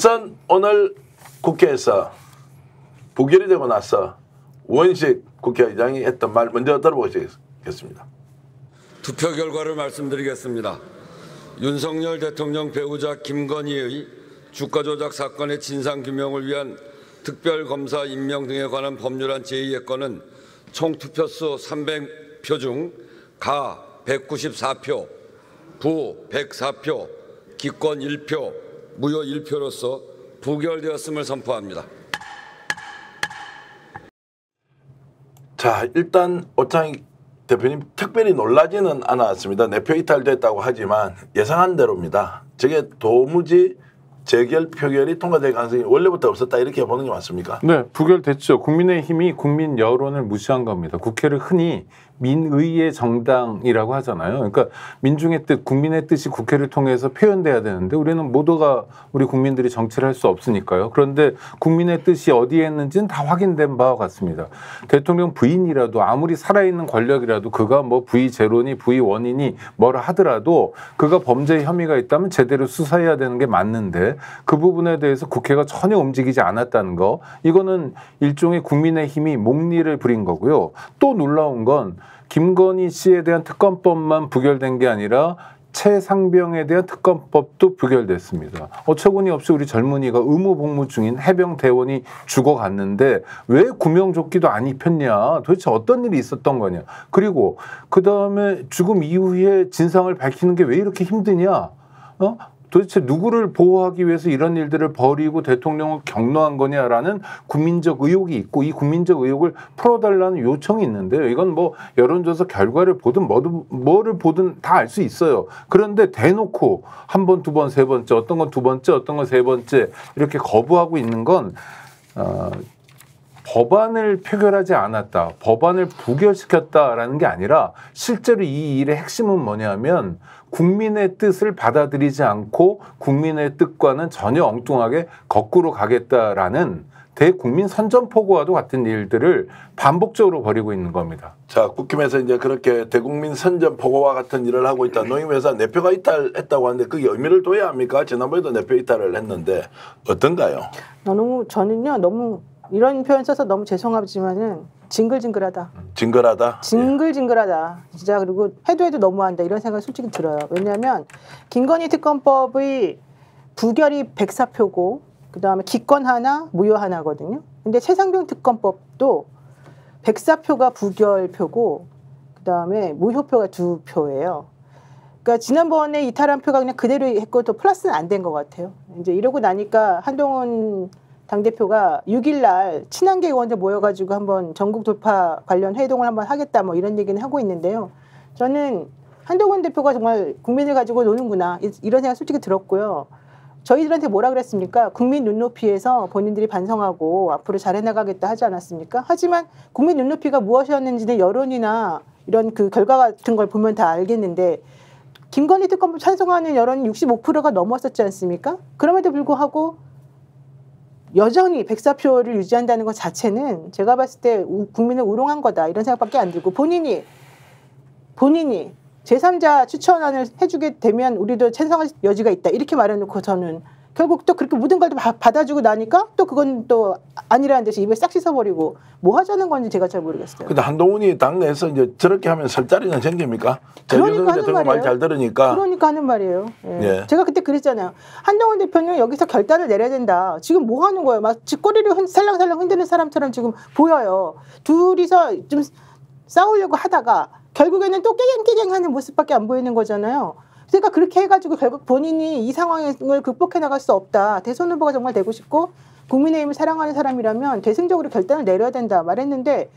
우선 오늘 국회에서 부결이 되고 나서 원식 국회의장이 했던 말 먼저 들어보시겠습니다. 투표 결과를 말씀드리겠습니다. 윤석열 대통령 배우자 김건희의 주가 조작 사건의 진상 규명을 위한 특별검사 임명 등에 관한 법률안 제2의 건은 총 투표수 300표 중 가 194표, 부 104표, 기권 1표, 무효 1표로서 부결되었음을 선포합니다. 자 일단 오창희 대표님 특별히 놀라지는 않았습니다. 내표 이탈됐다고 하지만 예상한 대로입니다. 저게 도무지 재결 표결이 통과될 가능성이 원래부터 없었다 이렇게 보는 게 맞습니까? 네, 부결됐죠. 국민의힘이 국민 여론을 무시한 겁니다. 국회를 흔히 민의의 정당이라고 하잖아요. 그러니까 민중의 뜻, 국민의 뜻이 국회를 통해서 표현돼야 되는데 우리는 모두가 우리 국민들이 정치를 할 수 없으니까요. 그런데 국민의 뜻이 어디에 있는지는 다 확인된 바와 같습니다. 대통령 부인이라도 아무리 살아있는 권력이라도 그가 뭐 부의 제로니 부의 원인이 뭐라 하더라도 그가 범죄 혐의가 있다면 제대로 수사해야 되는 게 맞는데 그 부분에 대해서 국회가 전혀 움직이지 않았다는 거 이거는 일종의 국민의 힘이 목리를 부린 거고요. 또 놀라운 건 김건희 씨에 대한 특검법만 부결된 게 아니라 최상병에 대한 특검법도 부결됐습니다. 어처구니 없이 우리 젊은이가 의무 복무 중인 해병 대원이 죽어갔는데 왜 구명조끼도 안 입혔냐? 도대체 어떤 일이 있었던 거냐? 그리고 그 다음에 죽음 이후에 진상을 밝히는 게 왜 이렇게 힘드냐? 어? 도대체 누구를 보호하기 위해서 이런 일들을 벌이고 대통령을 경로한 거냐라는 국민적 의혹이 있고 이 국민적 의혹을 풀어달라는 요청이 있는데요. 이건 뭐 여론조사 결과를 보든 뭐든 뭐를 보든 다 알 수 있어요. 그런데 대놓고 한 번, 두 번, 세 번째, 어떤 건 두 번째, 어떤 건 세 번째 이렇게 거부하고 있는 건 어, 법안을 표결하지 않았다, 법안을 부결시켰다라는 게 아니라 실제로 이 일의 핵심은 뭐냐면 국민의 뜻을 받아들이지 않고 국민의 뜻과는 전혀 엉뚱하게 거꾸로 가겠다라는 대국민 선전포고와도 같은 일들을 반복적으로 벌이고 있는 겁니다. 자, 국힘에서 이제 그렇게 대국민 선전포고와 같은 일을 하고 있다. 농협회사 내표가 이탈했다고 하는데 그게 의미를 둬야 합니까? 지난번에도 내표 이탈을 했는데 어떤가요? 너무 저는요 너무 이런 표현 써서 너무 죄송하지만은 징글징글하다. 징글하다. 징글징글하다. 진짜 그리고 해도 해도 너무한다 이런 생각이 솔직히 들어요. 왜냐하면 김건희 특검법의 부결이 104표고 그다음에 기권 하나 무효 하나거든요. 근데 최상병 특검법도 104표가 부결표고 그다음에 무효표가 두 표예요. 그러니까 지난번에 이탈한 표가 그냥 그대로 했고 또 플러스는 안 된 것 같아요. 이제 이러고 나니까 한동훈 당대표가 6일날 친한계 의원들 모여가지고 한번 전국 돌파 관련 회동을 한번 하겠다 뭐 이런 얘기는 하고 있는데요. 저는 한동훈 대표가 정말 국민을 가지고 노는구나 이런 생각 솔직히 들었고요. 저희들한테 뭐라 그랬습니까? 국민 눈높이에서 본인들이 반성하고 앞으로 잘해나가겠다 하지 않았습니까? 하지만 국민 눈높이가 무엇이었는지는 여론이나 이런 그 결과 같은 걸 보면 다 알겠는데 김건희 특검을 찬성하는 여론이 65%가 넘었었지 않습니까? 그럼에도 불구하고 여전히 백사표를 유지한다는 것 자체는 제가 봤을 때 우, 국민을 우롱한 거다 이런 생각밖에 안 들고 본인이 본인이 제3자 추천안을 해주게 되면 우리도 찬성할 여지가 있다 이렇게 말해놓고 저는 결국 또 그렇게 모든 걸 받아주고 나니까 또 그건 또 아니라는 듯이 입에 싹 씻어버리고 뭐 하자는 건지 제가 잘 모르겠어요. 근데 한동훈이 당내에서 이제 저렇게 하면 설 자리는 생깁니까? 그러니까 하는 말이에요. 말 잘 들으니까. 그러니까 하는 말이에요. 예. 예. 제가 그때 그랬잖아요. 한동훈 대표는 여기서 결단을 내려야 된다. 지금 뭐 하는 거예요? 막 뒷꼬리를 흔, 살랑살랑 흔드는 사람처럼 지금 보여요. 둘이서 좀 싸우려고 하다가 결국에는 또 깨갱깨갱하는 모습밖에 안 보이는 거잖아요. 그러니까 그렇게 해가지고 결국 본인이 이 상황을 극복해 나갈 수 없다. 대선 후보가 정말 되고 싶고 국민의힘을 사랑하는 사람이라면 대승적으로 결단을 내려야 된다 말했는데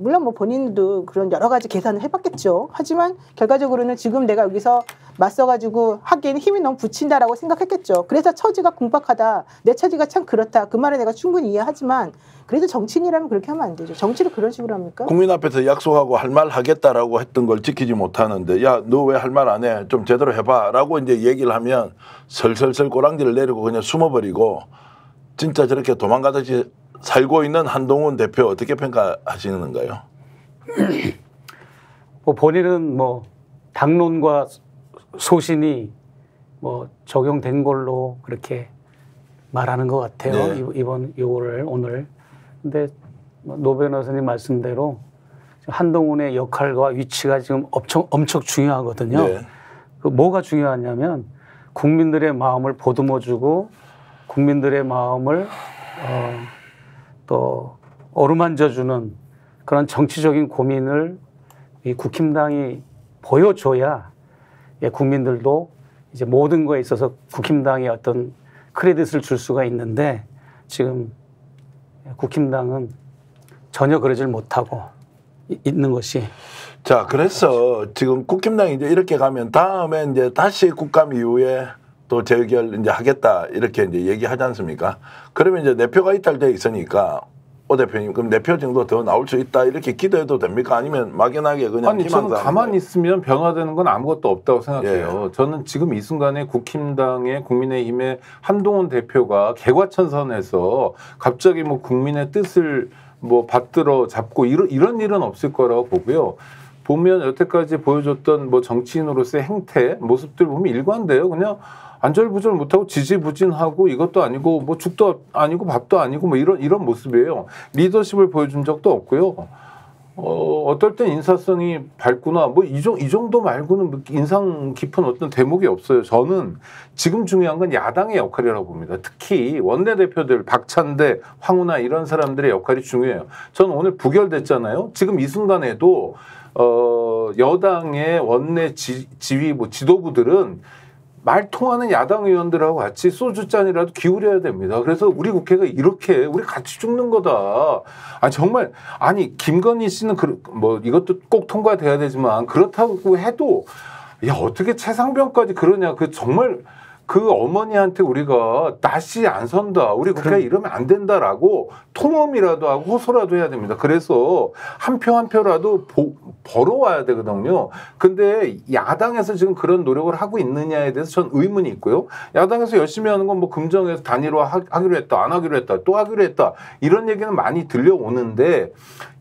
물론 뭐 본인도 그런 여러 가지 계산을 해봤겠죠. 하지만 결과적으로는 지금 내가 여기서 맞서가지고 하기에는 힘이 너무 붙인다라고 생각했겠죠. 그래서 처지가 궁박하다. 내 처지가 참 그렇다. 그 말을 내가 충분히 이해하지만 그래도 정치인이라면 그렇게 하면 안 되죠. 정치를 그런 식으로 합니까? 국민 앞에서 약속하고 할 말 하겠다라고 했던 걸 지키지 못하는데 야 너 왜 할 말 안 해? 좀 제대로 해봐라고 이제 얘기를 하면 설설설 꼬랑지를 내리고 그냥 숨어버리고 진짜 저렇게 도망가듯이 살고 있는 한동훈 대표 어떻게 평가하시는가요? 뭐 본인은 뭐 당론과 소신이 뭐 적용된 걸로 그렇게 말하는 것 같아요. 네. 이- 이번 요거를 오늘. 근데 뭐노 변호사님 말씀대로 한동훈의 역할과 위치가 지금 엄청 엄청 중요하거든요. 네. 그 뭐가 중요하냐면 국민들의 마음을 보듬어주고 국민들의 마음을 어, 또 어루만져주는 그런 정치적인 고민을 이 국힘당이 보여줘야 예, 국민들도 이제 모든 거에 있어서 국힘당에 어떤 크레딧을 줄 수가 있는데 지금 국힘당은 전혀 그러질 못하고 이- 있는 것이 자, 그래서 지금 국힘당이 이제 이렇게 가면 다음에 이제 다시 국감 이후에 또 재결 이제 하겠다 이렇게 이제 얘기하지 않습니까? 그러면 이제 내표가 이탈돼 있으니까 오 대표님 그럼 내표 정도 더 나올 수 있다 이렇게 기대해도 됩니까? 아니면 막연하게 그냥 아니 저는 가만히 있으면 변화되는 건 아무것도 없다고 생각해요. 저는 지금 이 순간에 국힘당의 국민의힘의 한동훈 대표가 개과천선해서 갑자기 뭐 국민의 뜻을 뭐 받들어 잡고 이런 이런 일은 없을 거라고 보고요. 보면 여태까지 보여줬던 뭐 정치인으로서의 행태 모습들 보면 일관돼요. 그냥 안절부절 못하고 지지부진하고 이것도 아니고 뭐 죽도 아니고 밥도 아니고 뭐 이런 이런 모습이에요. 리더십을 보여준 적도 없고요. 어, 어떨 땐 인사성이 밝구나. 뭐, 이, 정- 이 정도 말고는 뭐 인상 깊은 어떤 대목이 없어요. 저는 지금 중요한 건 야당의 역할이라고 봅니다. 특히 원내대표들, 박찬대, 황운하 이런 사람들의 역할이 중요해요. 저는 오늘 부결됐잖아요. 지금 이 순간에도, 어, 여당의 원내 지, 지휘, 뭐, 지도부들은 말 통하는 야당 의원들하고 같이 소주 잔이라도 기울여야 됩니다. 그래서 우리 국회가 이렇게 우리 같이 죽는 거다. 아 정말 아니 김건희 씨는 그, 뭐 이것도 꼭 통과돼야 되지만 그렇다고 해도 야 어떻게 최상병까지 그러냐 그 정말 그 어머니한테 우리가 낯이 안 선다. 우리 국회 이러면 안 된다라고 통엄이라도 하고 호소라도 해야 됩니다. 그래서 한 표 한 표라도 보- 벌어와야 되거든요. 근데 야당에서 지금 그런 노력을 하고 있느냐에 대해서 전 의문이 있고요. 야당에서 열심히 하는 건 뭐 금정에서 단일화 하- 하기로 했다, 안 하기로 했다, 또 하기로 했다 이런 얘기는 많이 들려오는데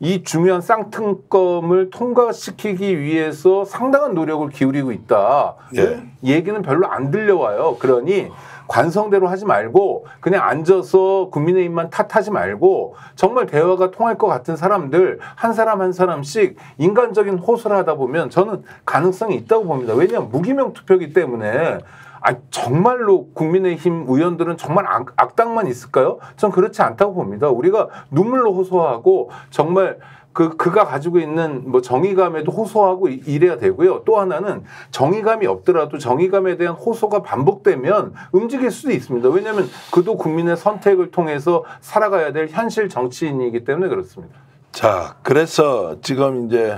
이 중요한 쌍특검을 통과시키기 위해서 상당한 노력을 기울이고 있다. 예. 얘기는 별로 안 들려와요. 그러니 관성대로 하지 말고 그냥 앉아서 국민의힘만 탓하지 말고 정말 대화가 통할 것 같은 사람들 한 사람 한 사람씩 인간적인 호소를 하다 보면 저는 가능성이 있다고 봅니다. 왜냐하면 무기명 투표기 때문에 아 정말로 국민의힘 의원들은 정말 악, 악당만 있을까요? 전 그렇지 않다고 봅니다. 우리가 눈물로 호소하고 정말 그 그가 가지고 있는 뭐 정의감에도 호소하고 이- 이래야 되고요. 또 하나는 정의감이 없더라도 정의감에 대한 호소가 반복되면 움직일 수도 있습니다. 왜냐하면 그도 국민의 선택을 통해서 살아가야 될 현실 정치인이기 때문에 그렇습니다. 자, 그래서 지금 이제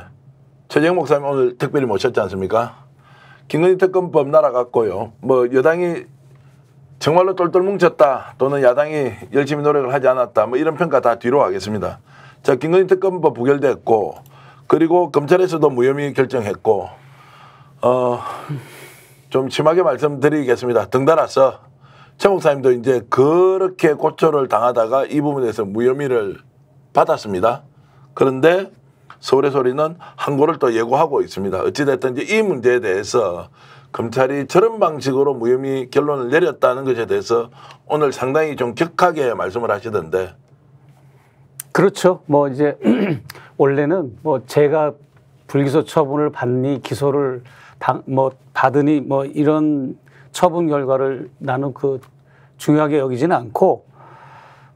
최재형 목사님 오늘 특별히 모셨지 않습니까? 김건희 특검법 날아갔고요. 뭐 여당이 정말로 똘똘 뭉쳤다 또는 야당이 열심히 노력을 하지 않았다 뭐 이런 평가 다 뒤로 하겠습니다. 자, 김건희 특검법 부결됐고 그리고 검찰에서도 무혐의 결정했고 어, 좀 심하게 말씀드리겠습니다. 등달아서 최 목사님도 이제 그렇게 고초를 당하다가 이 부분에서 무혐의를 받았습니다. 그런데 서울의 소리는 항고를 또 예고하고 있습니다. 어찌됐든 이제 이 문제에 대해서 검찰이 저런 방식으로 무혐의 결론을 내렸다는 것에 대해서 오늘 상당히 좀 격하게 말씀을 하시던데 그렇죠. 뭐 이제 원래는 뭐 제가 불기소 처분을 받니 기소를 당, 뭐 받으니 뭐 이런 처분 결과를 나는 그 중요하게 여기지는 않고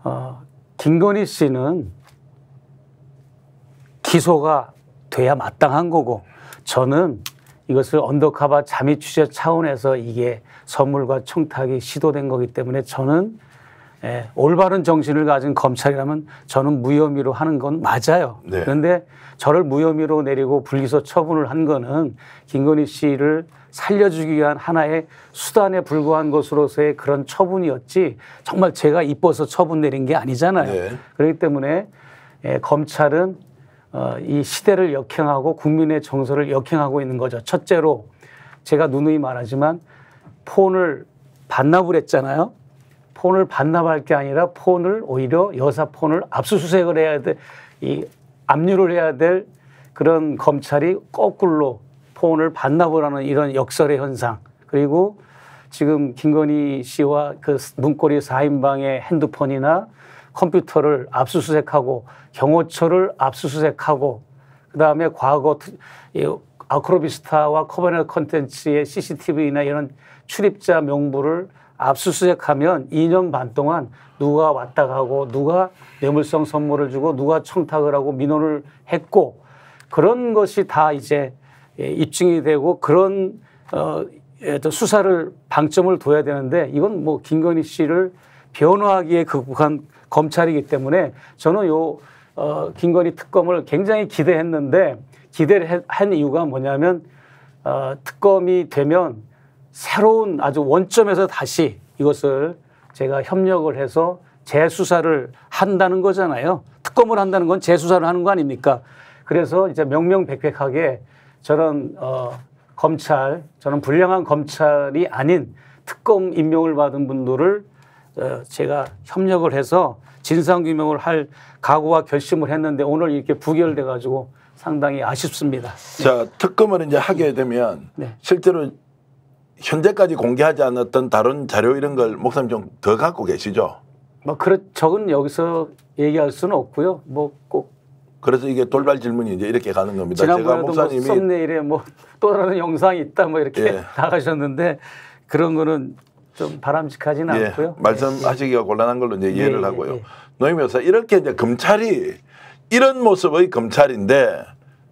어, 김건희 씨는 기소가 돼야 마땅한 거고 저는 이것을 undercover 잠입 취재 차원에서 이게 선물과 청탁이 시도된 거기 때문에 저는 예, 올바른 정신을 가진 검찰이라면 저는 무혐의로 하는 건 맞아요. 네. 그런데 저를 무혐의로 내리고 불기소 처분을 한 거는 김건희 씨를 살려주기 위한 하나의 수단에 불과한 것으로서의 그런 처분이었지 정말 제가 이뻐서 처분 내린 게 아니잖아요. 네. 그렇기 때문에 예, 검찰은 어, 이 시대를 역행하고 국민의 정서를 역행하고 있는 거죠. 첫째로 제가 누누이 말하지만 폰을 반납을 했잖아요. 폰을 반납할 게 아니라 폰을 오히려 여사 폰을 압수수색을 해야 돼, 이 압류를 해야 될 그런 검찰이 거꾸로 폰을 반납을 하는 이런 역설의 현상. 그리고 지금 김건희 씨와 그 문고리 4인방의 핸드폰이나 컴퓨터를 압수수색하고 경호처를 압수수색하고 그다음에 과거 아크로비스타와 커버넷 컨텐츠의 CCTV나 이런 출입자 명부를 압수수색하면 2년 반 동안 누가 왔다 가고 누가 뇌물성 선물을 주고 누가 청탁을 하고 민원을 했고 그런 것이 다 이제 예, 입증이 되고 그런 어, 예, 또 수사를 방점을 둬야 되는데 이건 뭐 김건희 씨를 변호하기에 극복한 검찰이기 때문에 저는 요 어, 김건희 특검을 굉장히 기대했는데 기대를 해- 한 이유가 뭐냐면 어, 특검이 되면 새로운 아주 원점에서 다시 이것을 제가 협력을 해서 재수사를 한다는 거잖아요. 특검을 한다는 건 재수사를 하는 거 아닙니까? 그래서 이제 명명백백하게 저는 어, 검찰, 저는 불량한 검찰이 아닌 특검 임명을 받은 분들을 어, 제가 협력을 해서 진상규명을 할 각오와 결심을 했는데 오늘 이렇게 부결돼 가지고 상당히 아쉽습니다. 자 특검을 이제 하게 되면 네. 실제로 현재까지 공개하지 않았던 다른 자료 이런 걸 목사님 좀 더 갖고 계시죠? 뭐 그렇 적은 여기서 얘기할 수는 없고요. 뭐 꼭 그래서 이게 돌발 질문이 이제 이렇게 가는 겁니다. 제가 지난번에도 뭐 목사님이 썸네일에 뭐 또 다른 영상이 있다 뭐 이렇게 예. 나가셨는데 그런 거는 좀 바람직하지는 예, 않고요. 말씀하시기가 곤란한 걸로 이제 이해를 예, 하고요. 예. 노임 여사 이렇게 이제 검찰이 이런 모습의 검찰인데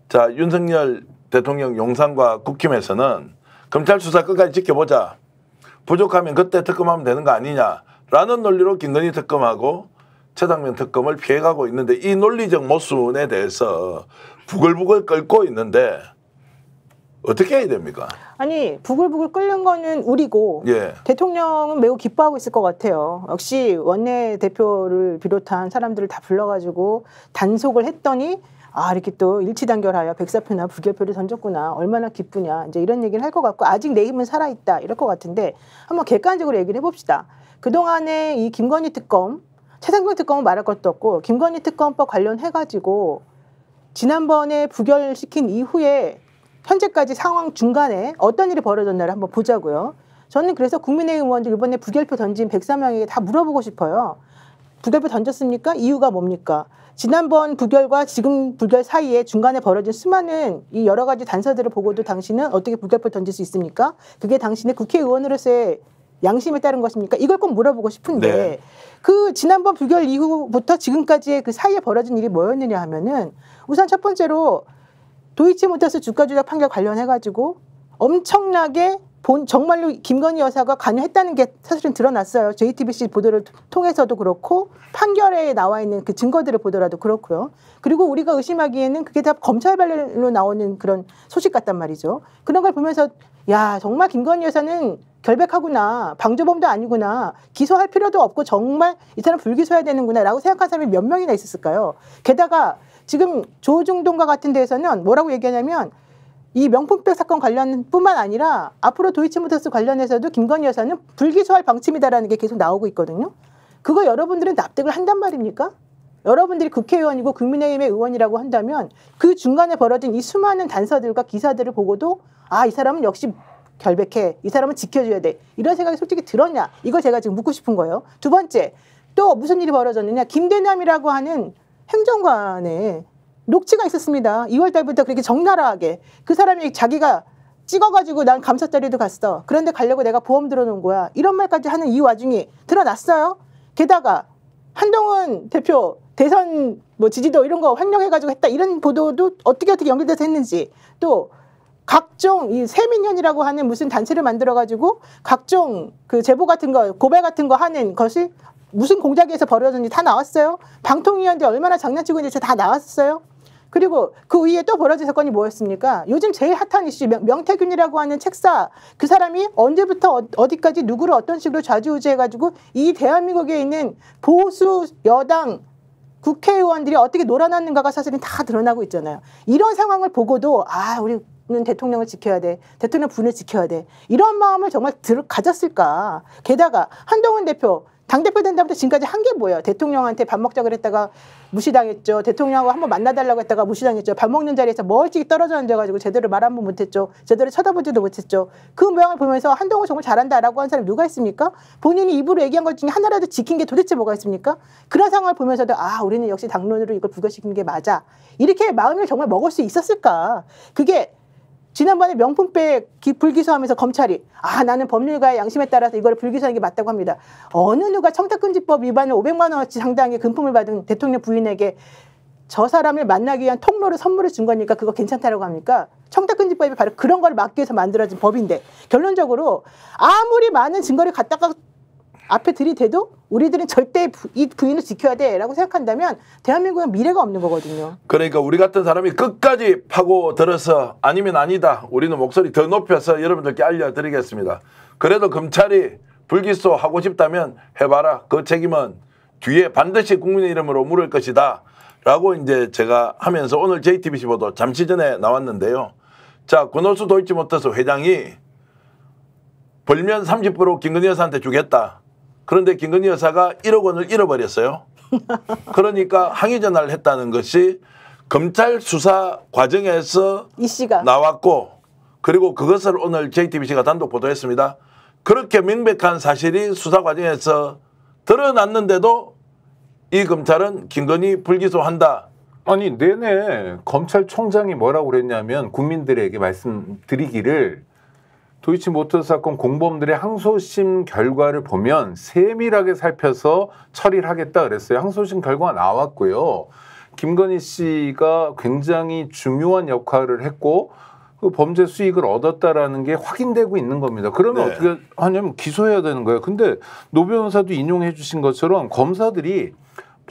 자 윤석열 대통령 용산과 국힘에서는 검찰 수사 끝까지 지켜보자. 부족하면 그때 특검하면 되는 거 아니냐라는 논리로 김건희 특검하고 최상면 특검을 피해가고 있는데 이 논리적 모순에 대해서 부글부글 끓고 있는데 어떻게 해야 됩니까? 아니 부글부글 끓는 거는 우리고 예. 대통령은 매우 기뻐하고 있을 것 같아요. 역시 원내 대표를 비롯한 사람들을 다 불러가지고 단속을 했더니 아 이렇게 또 일치단결하여 백사표나 부결표를 던졌구나 얼마나 기쁘냐 이제 이런 얘기를 할 것 같고 아직 내 힘은 살아있다 이럴 것 같은데 한번 객관적으로 얘기를 해봅시다. 그 동안에 이 김건희 특검 최상병 특검은 말할 것도 없고 김건희 특검법 관련해가지고 지난번에 부결시킨 이후에 현재까지 상황 중간에 어떤 일이 벌어졌나를 한번 보자고요. 저는 그래서 국민의힘 의원들 이번에 부결표 던진 103명에게 다 물어보고 싶어요. 부결표 던졌습니까? 이유가 뭡니까? 지난번 부결과 지금 부결 사이에 중간에 벌어진 수많은 이 여러 가지 단서들을 보고도 당신은 어떻게 부결표 던질 수 있습니까? 그게 당신의 국회의원으로서의 양심에 따른 것입니까? 이걸 꼭 물어보고 싶은데 네. 그 지난번 부결 이후부터 지금까지의 그 사이에 벌어진 일이 뭐였느냐 하면은 우선 첫 번째로 도이치모터스 주가 조작 판결 관련해 가지고 엄청나게 본 정말로 김건희 여사가 관여했다는 게 사실은 드러났어요. JTBC 보도를 통해서도 그렇고 판결에 나와 있는 그 증거들을 보더라도 그렇고요. 그리고 우리가 의심하기에는 그게 다 검찰 발로 나오는 그런 소식 같단 말이죠. 그런 걸 보면서 야 정말 김건희 여사는 결백하구나 방조범도 아니구나 기소할 필요도 없고 정말 이 사람 불기소해야 되는구나라고 생각한 사람이 몇 명이나 있었을까요? 게다가 지금 조중동과 같은 데에서는 뭐라고 얘기하냐면 이 명품백 사건 관련뿐만 아니라 앞으로 도이치모터스 관련해서도 김건희 여사는 불기소할 방침이다라는 게 계속 나오고 있거든요. 그거 여러분들은 납득을 한단 말입니까? 여러분들이 국회의원이고 국민의힘의 의원이라고 한다면 그 중간에 벌어진 이 수많은 단서들과 기사들을 보고도 아, 이 사람은 역시 결백해. 이 사람은 지켜줘야 돼. 이런 생각이 솔직히 들었냐? 이걸 제가 지금 묻고 싶은 거예요. 두 번째, 또 무슨 일이 벌어졌느냐? 김대남이라고 하는 행정관에 녹취가 있었습니다. 2월 달부터 그렇게 적나라하게 그 사람이 자기가 찍어가지고 난 감사 자리도 갔어. 그런데 가려고 내가 보험 들어놓은 거야. 이런 말까지 하는 이 와중에 드러났어요. 게다가 한동훈 대표 대선 뭐 지지도 이런 거 횡령해가지고 했다 이런 보도도 어떻게 어떻게 연결돼서 했는지 또 각종 이 세민현이라고 하는 무슨 단체를 만들어가지고 각종 그 제보 같은 거 고발 같은 거 하는 것이 무슨 공작에서 벌어졌는지 다 나왔어요. 방통위원들 얼마나 장난치고 있는지 다 나왔어요. 그리고 그 위에 또 벌어진 사건이 뭐였습니까? 요즘 제일 핫한 이슈 명- 명태균이라고 하는 책사 그 사람이 언제부터 어- 어디까지 누구를 어떤 식으로 좌지우지해가지고 이 대한민국에 있는 보수 여당 국회의원들이 어떻게 놀아났는가가 사실은 다 드러나고 있잖아요. 이런 상황을 보고도 아 우리 는 대통령을 지켜야 돼, 대통령 분을 지켜야 돼 이런 마음을 정말 들, 가졌을까? 게다가 한동훈 대표 당대표 된다부터 지금까지 한 게 뭐예요? 대통령한테 밥 먹자 그랬다가 무시당했죠. 대통령하고 한번 만나달라고 했다가 무시당했죠. 밥 먹는 자리에서 멀찍이 떨어져 앉아가지고 제대로 말 한 번 못했죠. 제대로 쳐다보지도 못했죠. 그 모양을 보면서 한동훈 정말 잘한다라고 한 사람이 누가 있습니까? 본인이 입으로 얘기한 것 중에 하나라도 지킨 게 도대체 뭐가 있습니까? 그런 상황을 보면서도 아 우리는 역시 당론으로 이걸 부결시키는 게 맞아. 이렇게 마음을 정말 먹을 수 있었을까? 그게 지난번에 명품백 기- 불기소하면서 검찰이 아 나는 법률가의 양심에 따라서 이걸 불기소하는 게 맞다고 합니다. 어느 누가 청탁금지법 위반을 500만 원어치 상당의 금품을 받은 대통령 부인에게 저 사람을 만나기 위한 통로를 선물을 준 거니까 그거 괜찮다라고 합니까? 청탁금지법이 바로 그런 걸 막기 위해서 만들어진 법인데 결론적으로 아무리 많은 증거를 갖다가 앞에 들이대도 우리들은 절대 부- 이 부인을 지켜야 돼라고 생각한다면 대한민국은 미래가 없는 거거든요. 그러니까 우리 같은 사람이 끝까지 파고 들어서 아니면 아니다. 우리는 목소리 더 높여서 여러분들께 알려드리겠습니다. 그래도 검찰이 불기소 하고 싶다면 해봐라. 그 책임은 뒤에 반드시 국민의 이름으로 물을 것이다. 라고 이제 제가 하면서 오늘 JTBC 보도 잠시 전에 나왔는데요. 자, 군호수 도이치모터스 회장이 벌면 30% 김건희 여사한테 주겠다. 그런데 김건희 여사가 1억 원을 잃어버렸어요. 그러니까 항의 전화를 했다는 것이 검찰 수사 과정에서 이 씨가 나왔고 그리고 그것을 오늘 JTBC가 단독 보도했습니다. 그렇게 명백한 사실이 수사 과정에서 드러났는데도 이 검찰은 김건희 불기소한다. 아니 내내 검찰총장이 뭐라고 그랬냐면 국민들에게 말씀드리기를 도이치모터 사건 공범들의 항소심 결과를 보면 세밀하게 살펴서 처리를 하겠다 그랬어요. 항소심 결과가 나왔고요. 김건희 씨가 굉장히 중요한 역할을 했고 그 범죄 수익을 얻었다라는 게 확인되고 있는 겁니다. 그러면 네. 어떻게 하냐면 기소해야 되는 거예요. 근데 노 변호사도 인용해 주신 것처럼 검사들이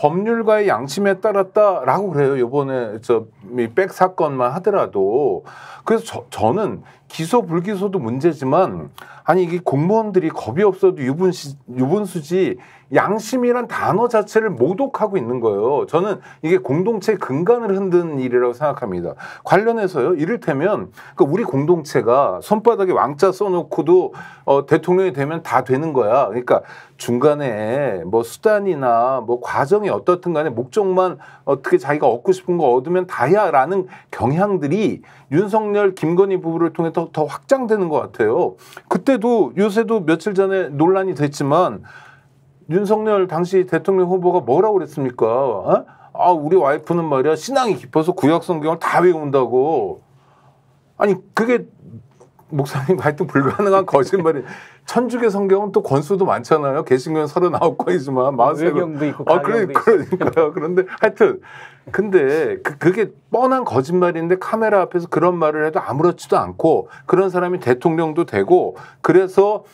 법률가의 양심에 따랐다라고 그래요. 요번에 저백 사건만 하더라도 그래서 저, 저는 기소 불기소도 문제지만 아니 이게 공무원들이 겁이 없어도 유분 시 유분수지 양심이란 단어 자체를 모독하고 있는 거예요. 저는 이게 공동체 근간을 흔드는 일이라고 생각합니다. 관련해서요. 이를테면 그 우리 공동체가 손바닥에 왕자 써놓고도 어, 대통령이 되면 다 되는 거야. 그러니까 중간에 뭐 수단이나 뭐 과정이 어떻든 간에 목적만 어떻게 자기가 얻고 싶은 거 얻으면 다야라는 경향들이 윤석열 김건희 부부를 통해 더, 더 확장되는 것 같아요. 그때도 요새도 며칠 전에 논란이 됐지만 윤석열 당시 대통령 후보가 뭐라고 그랬습니까? 어? 아, 우리 와이프는 말이야 신앙이 깊어서 구약 성경을 다 외운다고. 아니 그게 목사님 하여튼 불가능한 거짓말이 천주교 성경은 또 권수도 많잖아요. 개신교는 39권이지만 마세로 외경도 있고 아, 그래. 그러니까요. 그런데 하여튼 근데 그, 그게 뻔한 거짓말인데 카메라 앞에서 그런 말을 해도 아무렇지도 않고 그런 사람이 대통령도 되고 그래서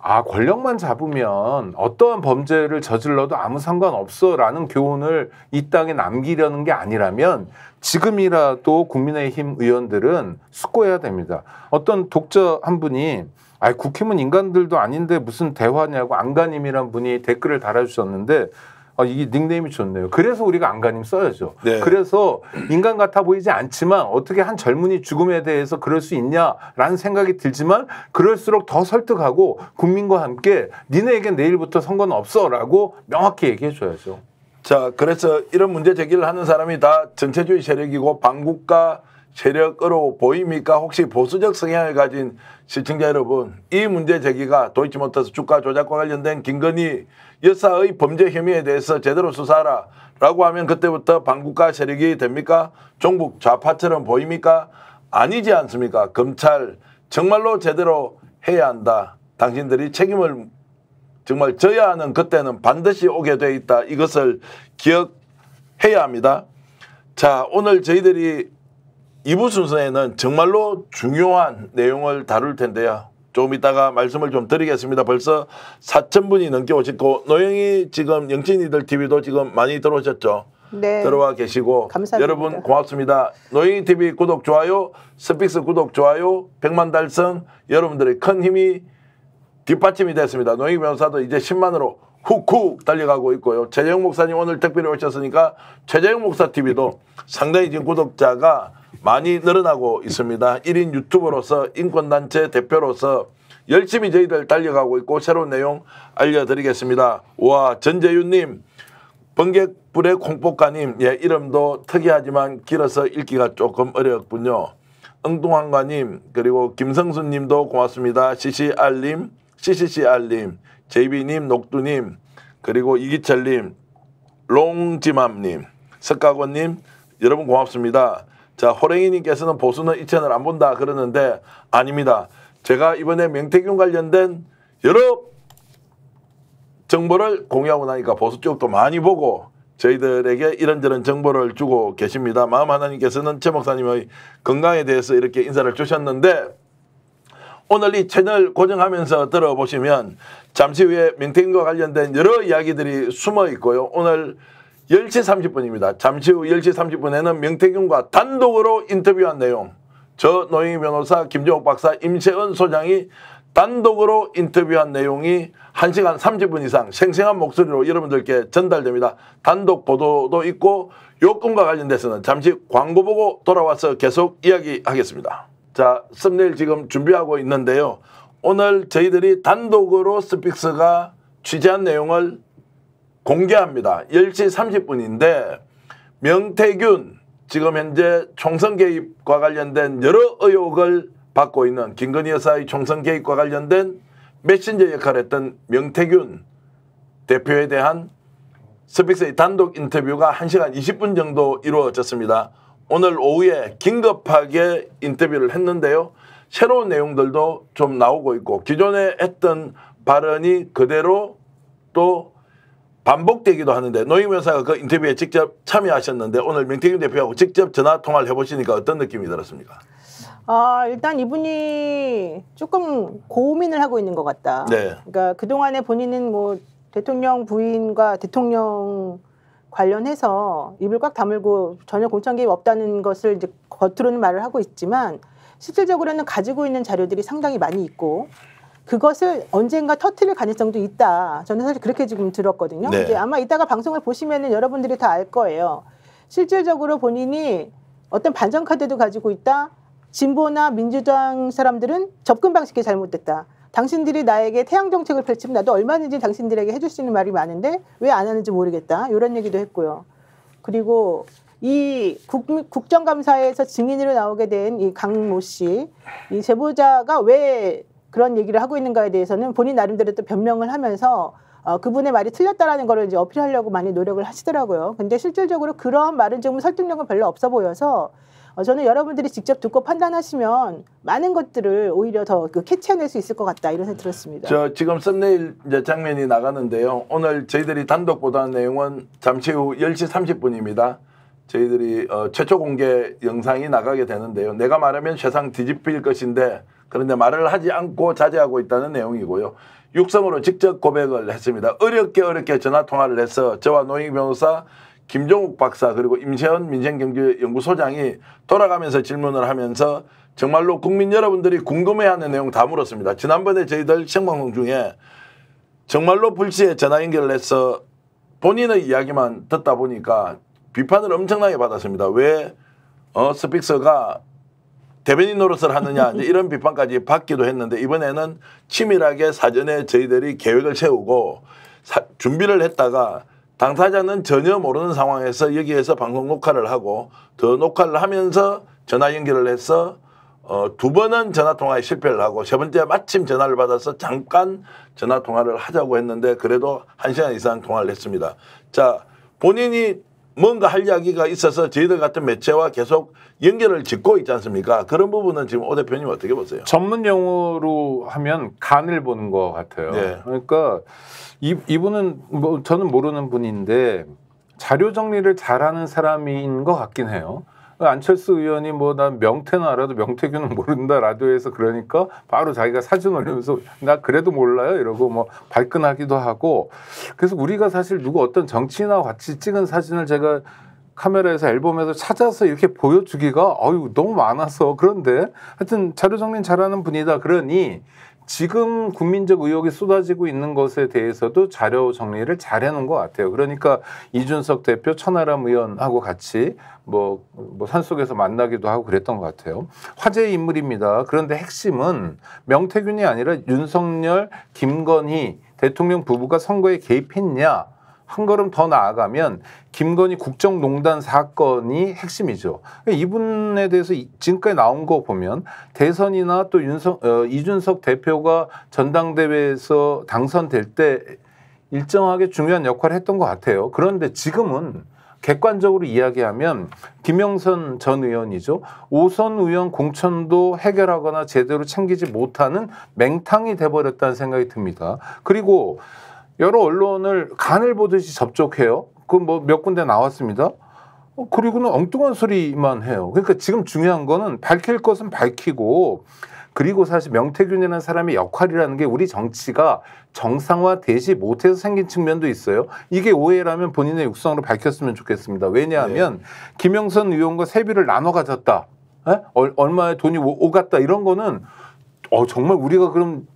아 권력만 잡으면 어떠한 범죄를 저질러도 아무 상관없어 라는 교훈을 이 땅에 남기려는 게 아니라면 지금이라도 국민의힘 의원들은 숙고해야 됩니다. 어떤 독자 한 분이 아 국힘은 인간들도 아닌데 무슨 대화냐고 안가님이란 분이 댓글을 달아주셨는데 아, 이게 닉네임이 좋네요. 그래서 우리가 안가님 써야죠. 네. 그래서 인간 같아 보이지 않지만 어떻게 한 젊은이 죽음에 대해서 그럴 수 있냐라는 생각이 들지만 그럴수록 더 설득하고 국민과 함께 니네에겐 내일부터 선거는 없어라고 명확히 얘기해 줘야죠. 자, 그래서 이런 문제 제기를 하는 사람이 다 전체주의 세력이고 반국가 세력으로 보입니까? 혹시 보수적 성향을 가진 시청자 여러분, 이 문제 제기가 도이치모터스 주가 조작과 관련된 김건희 여사의 범죄 혐의에 대해서 제대로 수사하라 라고 하면 그때부터 반국가 세력이 됩니까? 종북 좌파처럼 보입니까? 아니지 않습니까? 검찰 정말로 제대로 해야 한다. 당신들이 책임을 정말 져야 하는 그때는 반드시 오게 돼 있다. 이것을 기억해야 합니다. 자, 오늘 저희들이 2부 순서에는 정말로 중요한 내용을 다룰 텐데요. 조금 이따가 말씀을 좀 드리겠습니다. 벌써 4천 분이 넘게 오셨고 노영희 지금 영진이들 TV도 지금 많이 들어오셨죠. 네. 들어와 계시고 감사드립니다. 여러분 고맙습니다. 노영희 TV 구독 좋아요, 스픽스 구독 좋아요, 100만 달성 여러분들의 큰 힘이 뒷받침이 됐습니다. 노영희 변호사도 이제 10만으로 훅훅 달려가고 있고요. 최재형 목사님 오늘 특별히 오셨으니까 최재형 목사 TV도 상당히 지금 구독자가 많이 늘어나고 있습니다. 1인 유튜버로서 인권단체 대표로서 열심히 저희들 달려가고 있고 새로운 내용 알려드리겠습니다. 와 전재윤님 번개불의 콩볶아님 예 이름도 특이하지만 길어서 읽기가 조금 어렵군요. 엉뚱한가님 그리고 김성수님도 고맙습니다. CCR님 CCCR님 JB님 녹두님 그리고 이기철님 롱지맘님 석가건님 여러분 고맙습니다. 자 호랭이님께서는 보수는 이천을 안 본다 그러는데 아닙니다. 제가 이번에 명태균 관련된 여러 정보를 공유하고 나니까 보수 쪽도 많이 보고 저희들에게 이런저런 정보를 주고 계십니다. 마음 하나님께서는 최 목사님의 건강에 대해서 이렇게 인사를 주셨는데 오늘 이 채널 고정하면서 들어보시면 잠시 후에 명태균과 관련된 여러 이야기들이 숨어 있고요. 오늘 10시 30분입니다. 잠시 후 10시 30분에는 명태균과 단독으로 인터뷰한 내용 저 노영희 변호사, 김정욱 박사, 임채은 소장이 단독으로 인터뷰한 내용이 1시간 30분 이상 생생한 목소리로 여러분들께 전달됩니다. 단독 보도도 있고 요건과 관련돼서는 잠시 광고 보고 돌아와서 계속 이야기하겠습니다. 자, 썸네일 지금 준비하고 있는데요. 오늘 저희들이 단독으로 스픽스가 취재한 내용을 공개합니다. 10시 30분인데 명태균 지금 현재 총선 개입과 관련된 여러 의혹을 받고 있는 김건희 여사의 총선 개입과 관련된 메신저 역할을 했던 명태균 대표에 대한 스픽스의 단독 인터뷰가 1시간 20분 정도 이루어졌습니다. 오늘 오후에 긴급하게 인터뷰를 했는데요. 새로운 내용들도 좀 나오고 있고 기존에 했던 발언이 그대로 또 반복되기도 하는데 노임 여사가 그 인터뷰에 직접 참여하셨는데 오늘 명태균 대표하고 직접 전화 통화를 해보시니까 어떤 느낌이 들었습니까? 아, 일단 이분이 조금 고민을 하고 있는 것 같다. 네. 그러니까 그동안에 본인은 뭐 대통령 부인과 대통령 관련해서 입을 꽉 다물고 전혀 공천 개입 없다는 것을 이제 겉으로는 말을 하고 있지만 실질적으로는 가지고 있는 자료들이 상당히 많이 있고 그것을 언젠가 터트릴 가능성도 있다. 저는 사실 그렇게 지금 들었거든요. 네. 이제 아마 이따가 방송을 보시면은 여러분들이 다 알 거예요. 실질적으로 본인이 어떤 반전 카드도 가지고 있다. 진보나 민주당 사람들은 접근 방식이 잘못됐다. 당신들이 나에게 태양 정책을 펼치면 나도 얼마든지 당신들에게 해줄 수 있는 말이 많은데 왜 안 하는지 모르겠다. 이런 얘기도 했고요. 그리고 이 국, 국정감사에서 증인으로 나오게 된 이 강모 씨, 이 제보자가 왜 그런 얘기를 하고 있는가에 대해서는 본인 나름대로 또 변명을 하면서 어, 그분의 말이 틀렸다라는 거를 이제 어필하려고 많이 노력을 하시더라고요. 근데 실질적으로 그런 말은 좀 설득력은 별로 없어 보여서 어, 저는 여러분들이 직접 듣고 판단하시면 많은 것들을 오히려 더 그 캐치해낼 수 있을 것 같다 이런 생각이 들었습니다. 저 지금 썸네일 이제 장면이 나가는데요. 오늘 저희들이 단독 보도한 내용은 잠시 후 10시 30분입니다. 저희들이 어, 최초 공개 영상이 나가게 되는데요. 내가 말하면 세상 뒤집힐 것인데 그런데 말을 하지 않고 자제하고 있다는 내용이고요. 육성으로 직접 고백을 했습니다. 어렵게 어렵게 전화 통화를 해서 저와 노영 변호사 김종욱 박사 그리고 임세현 민생경제연구소장이 돌아가면서 질문을 하면서 정말로 국민 여러분들이 궁금해하는 내용 다 물었습니다. 지난번에 저희들 생방송 중에 정말로 불시에 전화 연결을 해서 본인의 이야기만 듣다 보니까 비판을 엄청나게 받았습니다. 왜 어, 스픽서가 대변인 노릇을 하느냐 이런 비판까지 받기도 했는데 이번에는 치밀하게 사전에 저희들이 계획을 세우고 사- 준비를 했다가 당사자는 전혀 모르는 상황에서 여기에서 방송 녹화를 하고 더 녹화를 하면서 전화 연결을 해서 어, 두 번은 전화 통화에 실패를 하고 세 번째 마침 전화를 받아서 잠깐 전화 통화를 하자고 했는데 그래도 한 시간 이상 통화를 했습니다. 자 본인이 뭔가 할 이야기가 있어서 저희들 같은 매체와 계속 연결을 짓고 있지 않습니까? 그런 부분은 지금 오 대표님 어떻게 보세요? 전문 용어로 하면 간을 보는 것 같아요. 네. 그러니까 이, 이분은 뭐 저는 모르는 분인데 자료 정리를 잘하는 사람인 것 같긴 해요. 안철수 의원이 뭐 난 명태는 알아도 명태균은 모른다 라디오에서 그러니까 바로 자기가 사진 올리면서 나 그래도 몰라요 이러고 뭐 발끈하기도 하고 그래서 우리가 사실 누구 어떤 정치인하고 같이 찍은 사진을 제가 카메라에서 앨범에서 찾아서 이렇게 보여주기가 어유 너무 많아서 그런데 하여튼 자료 정리 잘하는 분이다 그러니 지금 국민적 의혹이 쏟아지고 있는 것에 대해서도 자료 정리를 잘 해놓은 것 같아요. 그러니까 이준석 대표 천하람 의원하고 같이 뭐, 뭐 산속에서 만나기도 하고 그랬던 것 같아요. 화제의 인물입니다. 그런데 핵심은 명태균이 아니라 윤석열, 김건희 대통령 부부가 선거에 개입했냐 한 걸음 더 나아가면 김건희 국정농단 사건이 핵심이죠. 그러니까 이분에 대해서 이- 지금까지 나온 거 보면 대선이나 또 윤석 어, 이준석 대표가 전당대회에서 당선될 때 일정하게 중요한 역할을 했던 것 같아요. 그런데 지금은 객관적으로 이야기하면 김영선 전 의원이죠. 오선 의원 공천도 해결하거나 제대로 챙기지 못하는 맹탕이 돼버렸다는 생각이 듭니다. 그리고 여러 언론을 간을 보듯이 접촉해요. 그 뭐 몇 군데 나왔습니다. 어, 그리고는 엉뚱한 소리만 해요. 그러니까 지금 중요한 거는 밝힐 것은 밝히고 그리고 사실 명태균이라는 사람의 역할이라는 게 우리 정치가 정상화 되지 못해서 생긴 측면도 있어요. 이게 오해라면 본인의 육성으로 밝혔으면 좋겠습니다. 왜냐하면 김영선 의원과 세비를 나눠 가졌다. 에? 얼- 얼마에 돈이 오- 오갔다 이런 거는 어 정말 우리가 그럼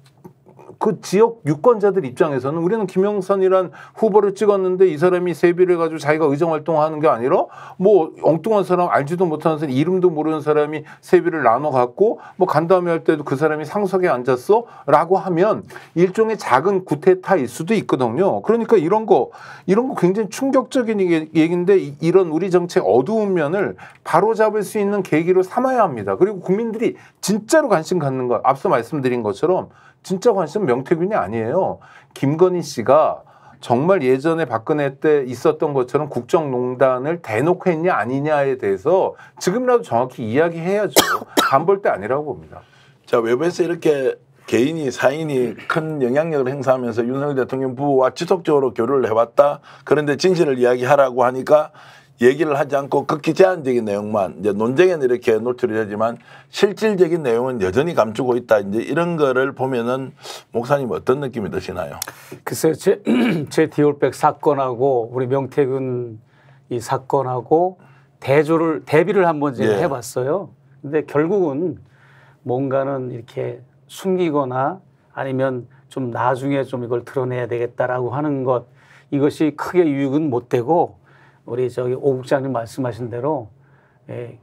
그 지역 유권자들 입장에서는 우리는 김영선이란 후보를 찍었는데 이 사람이 세비를 가지고 자기가 의정 활동하는 게 아니라 뭐 엉뚱한 사람 알지도 못하는 사람 이름도 모르는 사람이 세비를 나눠 갖고 뭐 간담회 할 때도 그 사람이 상석에 앉았어라고 하면 일종의 작은 구테타일 수도 있거든요. 그러니까 이런 거 이런 거 굉장히 충격적인 얘기- 얘기인데 이- 이런 우리 정치의 어두운 면을 바로 잡을 수 있는 계기로 삼아야 합니다. 그리고 국민들이 진짜로 관심 갖는 거 앞서 말씀드린 것처럼 진짜 관심은 명태균이 아니에요. 김건희 씨가 정말 예전에 박근혜 때 있었던 것처럼 국정농단을 대놓고 했냐 아니냐에 대해서 지금이라도 정확히 이야기해야죠. 간볼 때 아니라고 봅니다. 자 외부에서 이렇게 개인이 사인이 큰 영향력을 행사하면서 윤석열 대통령 부부와 지속적으로 교류를 해왔다. 그런데 진실을 이야기하라고 하니까 얘기를 하지 않고 극히 제한적인 내용만 이제 논쟁에는 이렇게 노출이 되지만 실질적인 내용은 여전히 감추고 있다. 이제 이런 거를 보면은 목사님 어떤 느낌이 드시나요? 글쎄요, 제, 제 디올백 사건하고 우리 명태균 이 사건하고 대조를 대비를 한번 제가 예. 해봤어요. 근데 결국은 뭔가는 이렇게 숨기거나 아니면 좀 나중에 좀 이걸 드러내야 되겠다라고 하는 것 이것이 크게 유익은 못 되고 우리 저기 오 국장님 말씀하신 대로 예,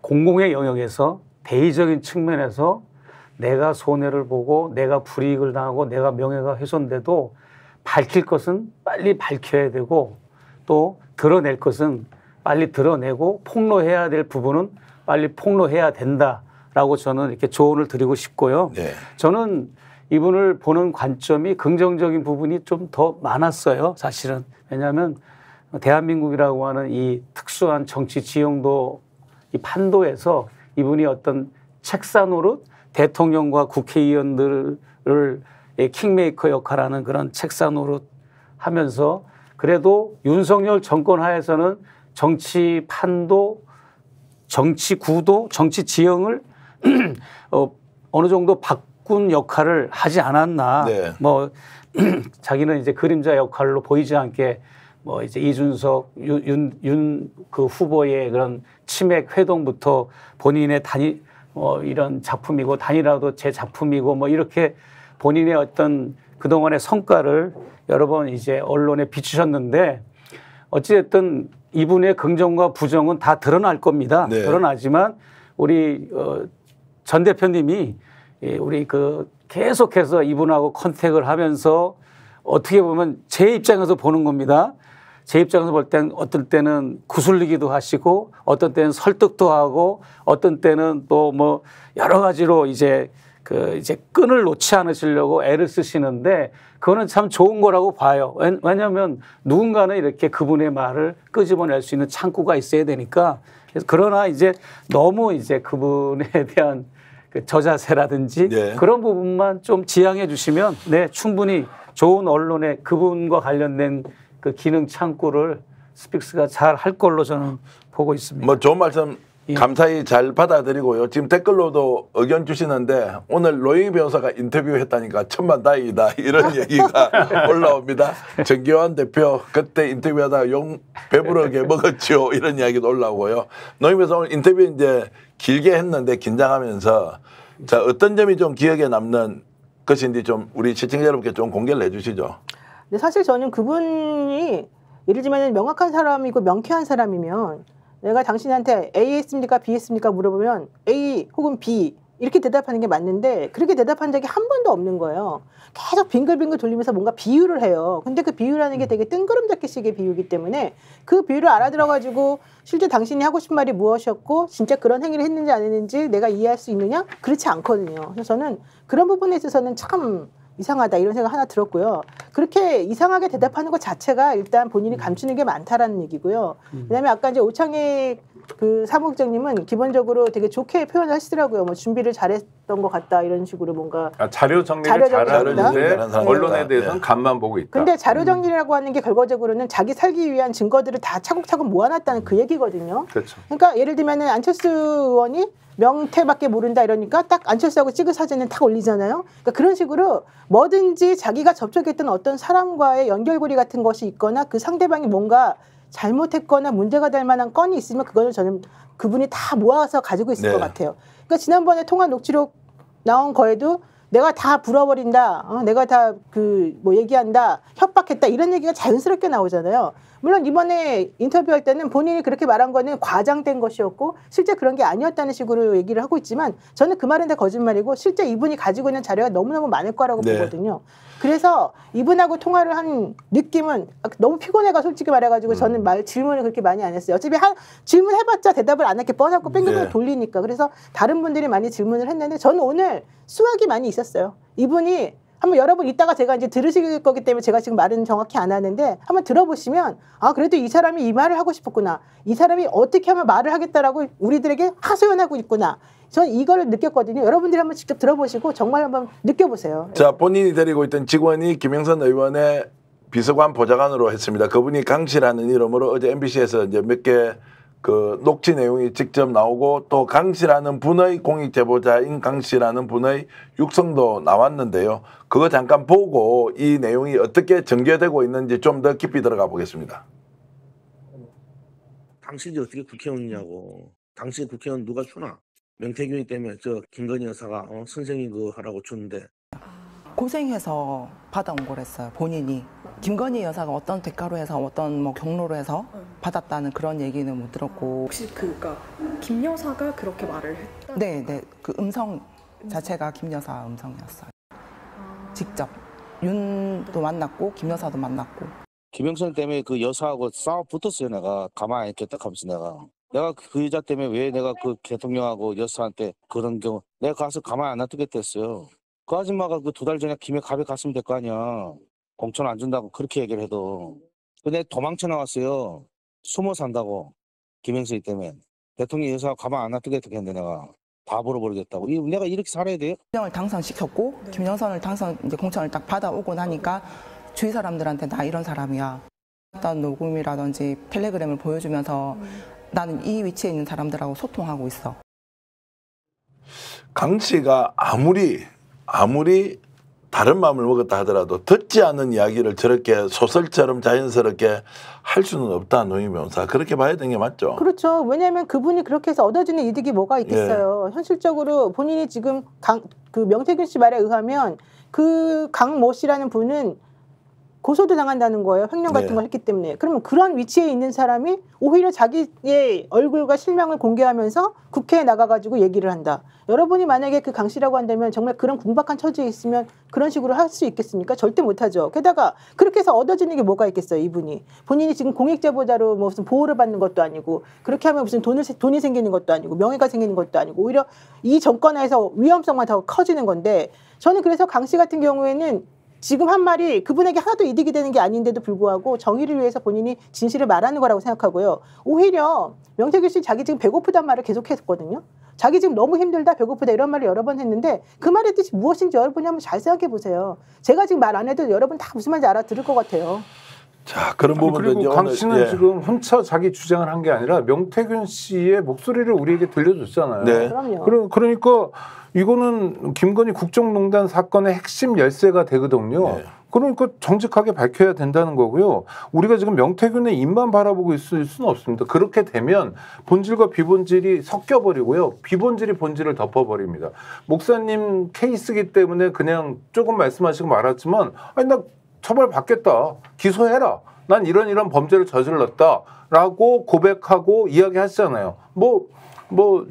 공공의 영역에서 대의적인 측면에서 내가 손해를 보고 내가 불이익을 당하고 내가 명예가 훼손돼도 밝힐 것은 빨리 밝혀야 되고 또 드러낼 것은 빨리 드러내고 폭로해야 될 부분은 빨리 폭로해야 된다라고 저는 이렇게 조언을 드리고 싶고요. 네. 저는 이분을 보는 관점이 긍정적인 부분이 좀 더 많았어요. 사실은 왜냐하면 대한민국이라고 하는 이 특수한 정치 지형도 이 판도에서 이분이 어떤 책사 노릇 대통령과 국회의원들을 이 킹메이커 역할하는 그런 책사 노릇 하면서 그래도 윤석열 정권 하에서는 정치 판도 정치 구도, 정치 지형을 어, 어느 정도 바꾼 역할을 하지 않았나. 네. 뭐 자기는 이제 그림자 역할로 보이지 않게 뭐 이제 이준석 윤윤 그 후보의 그런 치맥 회동부터 본인의 단위 어 이런 작품이고 단위라도 제 작품이고 뭐 이렇게 본인의 어떤 그동안의 성과를 여러 번 이제 언론에 비추셨는데 어찌됐든 이분의 긍정과 부정은 다 드러날 겁니다. 네. 드러나지만 우리 어, 전 대표님이 예, 우리 그 계속해서 이분하고 컨택을 하면서 어떻게 보면 제 입장에서 보는 겁니다. 제 입장에서 볼 땐 어떨 때는 구슬리기도 하시고 어떤 때는 설득도 하고 어떤 때는 또 뭐 여러 가지로 이제 그 이제 끈을 놓지 않으시려고 애를 쓰시는데 그거는 참 좋은 거라고 봐요. 왜- 왜냐하면 누군가는 이렇게 그분의 말을 끄집어낼 수 있는 창구가 있어야 되니까. 그러나 이제 너무 이제 그분에 대한 그 저자세라든지 네. 그런 부분만 좀 지양해 주시면 네 충분히 좋은 언론의 그분과 관련된 그 기능 창구를 스픽스가 잘 할 걸로 저는 보고 있습니다. 뭐 좋은 말씀 예. 감사히 잘 받아들이고요. 지금 댓글로도 의견 주시는데 오늘 로잉 변호사가 인터뷰했다니까 천만 다행이다 이런 얘기가 올라옵니다. 정기환 대표 그때 인터뷰하다 용 배부르게 먹었죠 이런 이야기도 올라오고요. 노인 변호사 오늘 인터뷰 이제 길게 했는데 긴장하면서 자 어떤 점이 좀 기억에 남는 이제 좀 우리 시청자 여러분께 좀 공개를 해주시죠. 근데 사실 저는 그분 이 예를 들면 명확한 사람이고 명쾌한 사람이면 내가 당신한테 A 했습니까 B 했습니까 물어보면 A 혹은 B 이렇게 대답하는 게 맞는데 그렇게 대답한 적이 한 번도 없는 거예요. 계속 빙글빙글 돌리면서 뭔가 비유를 해요. 근데 그 비유라는 게 되게 뜬구름잡기식의 비유기 때문에 그 비유를 알아들어가지고 실제 당신이 하고 싶은 말이 무엇이었고 진짜 그런 행위를 했는지 안 했는지 내가 이해할 수 있느냐? 그렇지 않거든요. 그래서 저는 그런 부분에 있어서는 참 이상하다 이런 생각 하나 들었고요. 그렇게 이상하게 대답하는 것 자체가 일단 본인이 감추는 게 많다라는 얘기고요. 왜냐하면 아까 이제 오창익 그 사무국장님은 기본적으로 되게 좋게 표현을 하시더라고요. 뭐 준비를 잘했던 것 같다 이런 식으로 뭔가 아, 자료 정리를 자료 정리 잘하는데 잘하는 사람 언론에. 대해서는 예. 간만 보고 있다. 근데 자료 정리라고 하는 게 결과적으로는 자기 살기 위한 증거들을 다 차곡차곡 모아놨다는 그 얘기거든요. 그렇죠. 그러니까 예를 들면은 안철수 의원이 명태밖에 모른다 이러니까 딱 안철수하고 찍은 사진을 탁 올리잖아요. 그러니까 그런 식으로 뭐든지 자기가 접촉했던 어떤 사람과의 연결고리 같은 것이 있거나 그 상대방이 뭔가 잘못했거나 문제가 될 만한 건이 있으면 그거는 저는 그분이 다 모아서 가지고 있을 네. 것 같아요. 그러니까 지난번에 통화 녹취록 나온 거에도 내가 다 불어버린다, 어, 내가 다 그 뭐 얘기한다, 협박했다 이런 얘기가 자연스럽게 나오잖아요. 물론 이번에 인터뷰할 때는 본인이 그렇게 말한 거는 과장된 것이었고 실제 그런 게 아니었다는 식으로 얘기를 하고 있지만 저는 그 말은 다 거짓말이고 실제 이분이 가지고 있는 자료가 너무너무 많을 거라고 네. 보거든요. 그래서 이분하고 통화를 한 느낌은 너무 피곤해가 솔직히 말해가지고 저는 말 질문을 그렇게 많이 안 했어요. 어차피 한 질문해봤자 대답을 안 할 게 뻔하고 뺑뺑뺑 네. 돌리니까 그래서 다른 분들이 많이 질문을 했는데 저는 오늘 수학이 많이 있었어요. 이분이 한번 여러분 이따가 제가 이제 들으실 거기 때문에 제가 지금 말은 정확히 안 하는데 한번 들어보시면 아 그래도 이 사람이 이 말을 하고 싶었구나 이 사람이 어떻게 하면 말을 하겠다라고 우리들에게 하소연하고 있구나 저는 이거를 느꼈거든요 여러분들이 한번 직접 들어보시고 정말 한번 느껴보세요 자 본인이 데리고 있던 직원이 김영선 의원의 비서관 보좌관으로 했습니다. 그분이 강 씨라는 이름으로 어제 MBC에서 이제 몇 개 그 녹취 내용이 직접 나오고 또 강 씨라는 분의 공익 제보자인 강 씨라는 분의 육성도 나왔는데요. 그거 잠깐 보고 이 내용이 어떻게 전개되고 있는지 좀 더 깊이 들어가 보겠습니다. 당신이 어떻게 국회의원이냐고. 당신 국회의원 누가 주나? 명태균이 때문에 저 김건희 여사가 어, 선생님 그 하라고 줬는데. 고생해서 받아온 거랬어요 본인이. 김건희 여사가 어떤 대가로 해서 어떤 뭐 경로로 해서 받았다는 그런 얘기는 못 들었고. 혹시 그니까 김 여사가 그렇게 말을 했다. 네네. 그 음성 자체가 김 여사 음성이었어요. 직접. 윤도 만났고 김 여사도 만났고. 김영선 때문에 그 여사하고 싸워 붙었어요 내가. 가만히 안 있겠다 하면서 내가 내가 그 여자 때문에 왜 내가 그 대통령하고 여사한테 그런 경우 내가 가서 가만히 안 놔두겠다 했어요. 그 아줌마가 그 두 달 전에 김해 갑에 갔으면 될 거 아니야. 공천 안 준다고 그렇게 얘기를 해도. 근데 도망쳐 나왔어요. 숨어 산다고. 김영선이 때문에. 대통령 여사 가만 안 놔두겠다 했는데 내가. 다 벌어버리겠다고. 이- 내가 이렇게 살아야 돼요? 김영을 당선시켰고 김영선을 당선 이제 공천을 딱 받아오고 나니까 주위 사람들한테 나 이런 사람이야. 어떤 녹음이라든지 텔레그램을 보여주면서 나는 이 위치에 있는 사람들하고 소통하고 있어 강 씨가 아무리 아무리 다른 마음을 먹었다 하더라도 듣지 않은 이야기를 저렇게 소설처럼 자연스럽게 할 수는 없다 노희 변호사 그렇게 봐야 되는 게 맞죠. 그렇죠. 왜냐하면 그분이 그렇게 해서 얻어지는 이득이 뭐가 있겠어요. 현실적으로 본인이 지금 강, 그 명태균 씨 말에 의하면 그 강 모 씨라는 분은 고소도 당한다는 거예요. 횡령 같은 네. 걸 했기 때문에. 그러면 그런 위치에 있는 사람이 오히려 자기의 얼굴과 실명을 공개하면서 국회에 나가가지고 얘기를 한다. 여러분이 만약에 그 강 씨라고 한다면 정말 그런 궁박한 처지에 있으면 그런 식으로 할 수 있겠습니까? 절대 못하죠. 게다가 그렇게 해서 얻어지는 게 뭐가 있겠어요, 이분이. 본인이 지금 공익제보자로 뭐 무슨 보호를 받는 것도 아니고 그렇게 하면 무슨 돈을, 세- 돈이 생기는 것도 아니고 명예가 생기는 것도 아니고 오히려 이 정권에서 위험성만 더 커지는 건데 저는 그래서 강 씨 같은 경우에는 지금 한 말이 그분에게 하나도 이득이 되는 게 아닌데도 불구하고 정의를 위해서 본인이 진실을 말하는 거라고 생각하고요. 오히려 명태균 씨 자기 지금 배고프단 말을 계속했거든요. 자기 지금 너무 힘들다 배고프다 이런 말을 여러 번 했는데 그 말의 뜻이 무엇인지 여러분이 한번 잘 생각해 보세요. 제가 지금 말 안 해도 여러분 다 무슨 말인지 알아들을 것 같아요. 자 그런 부분도 그리고 강 오늘, 씨는 예. 지금 혼자 자기 주장을 한 게 아니라 명태균 씨의 목소리를 우리에게 들려줬잖아요. 네. 그럼요. 그러, 그러니까 이거는 김건희 국정농단 사건의 핵심 열쇠가 되거든요. 네. 그러니까 정직하게 밝혀야 된다는 거고요. 우리가 지금 명태균의 입만 바라보고 있을 수는 없습니다. 그렇게 되면 본질과 비본질이 섞여 버리고요. 비본질이 본질을 덮어버립니다. 목사님 케이스기 때문에 그냥 조금 말씀하시고 말았지만 아니 나 처벌 받겠다. 기소해라. 난 이런 이런 범죄를 저질렀다 라고 고백하고 이야기하시잖아요. 뭐 뭐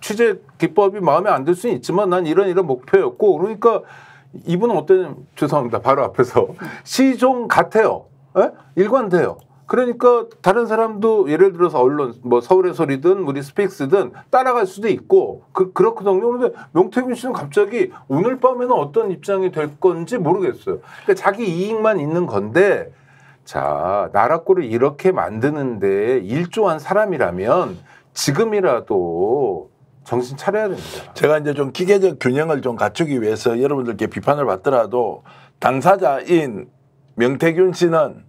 취재 기법이 마음에 안 들 수는 있지만 난 이런 이런 목표였고 그러니까 이분은 어떤 죄송합니다. 바로 앞에서 시종 같아요. 예? 일관돼요. 그러니까 다른 사람도 예를 들어서 언론 뭐 서울의 소리든 우리 스픽스든 따라갈 수도 있고 그 그렇거든요. 그런데 명태균 씨는 갑자기 오늘 밤에는 어떤 입장이 될 건지 모르겠어요. 그러니까 자기 이익만 있는 건데 자 나라꼴을 이렇게 만드는데 일조한 사람이라면 지금이라도 정신 차려야 됩니다. 제가 이제 좀 기계적 균형을 좀 갖추기 위해서 여러분들께 비판을 받더라도 당사자인 명태균 씨는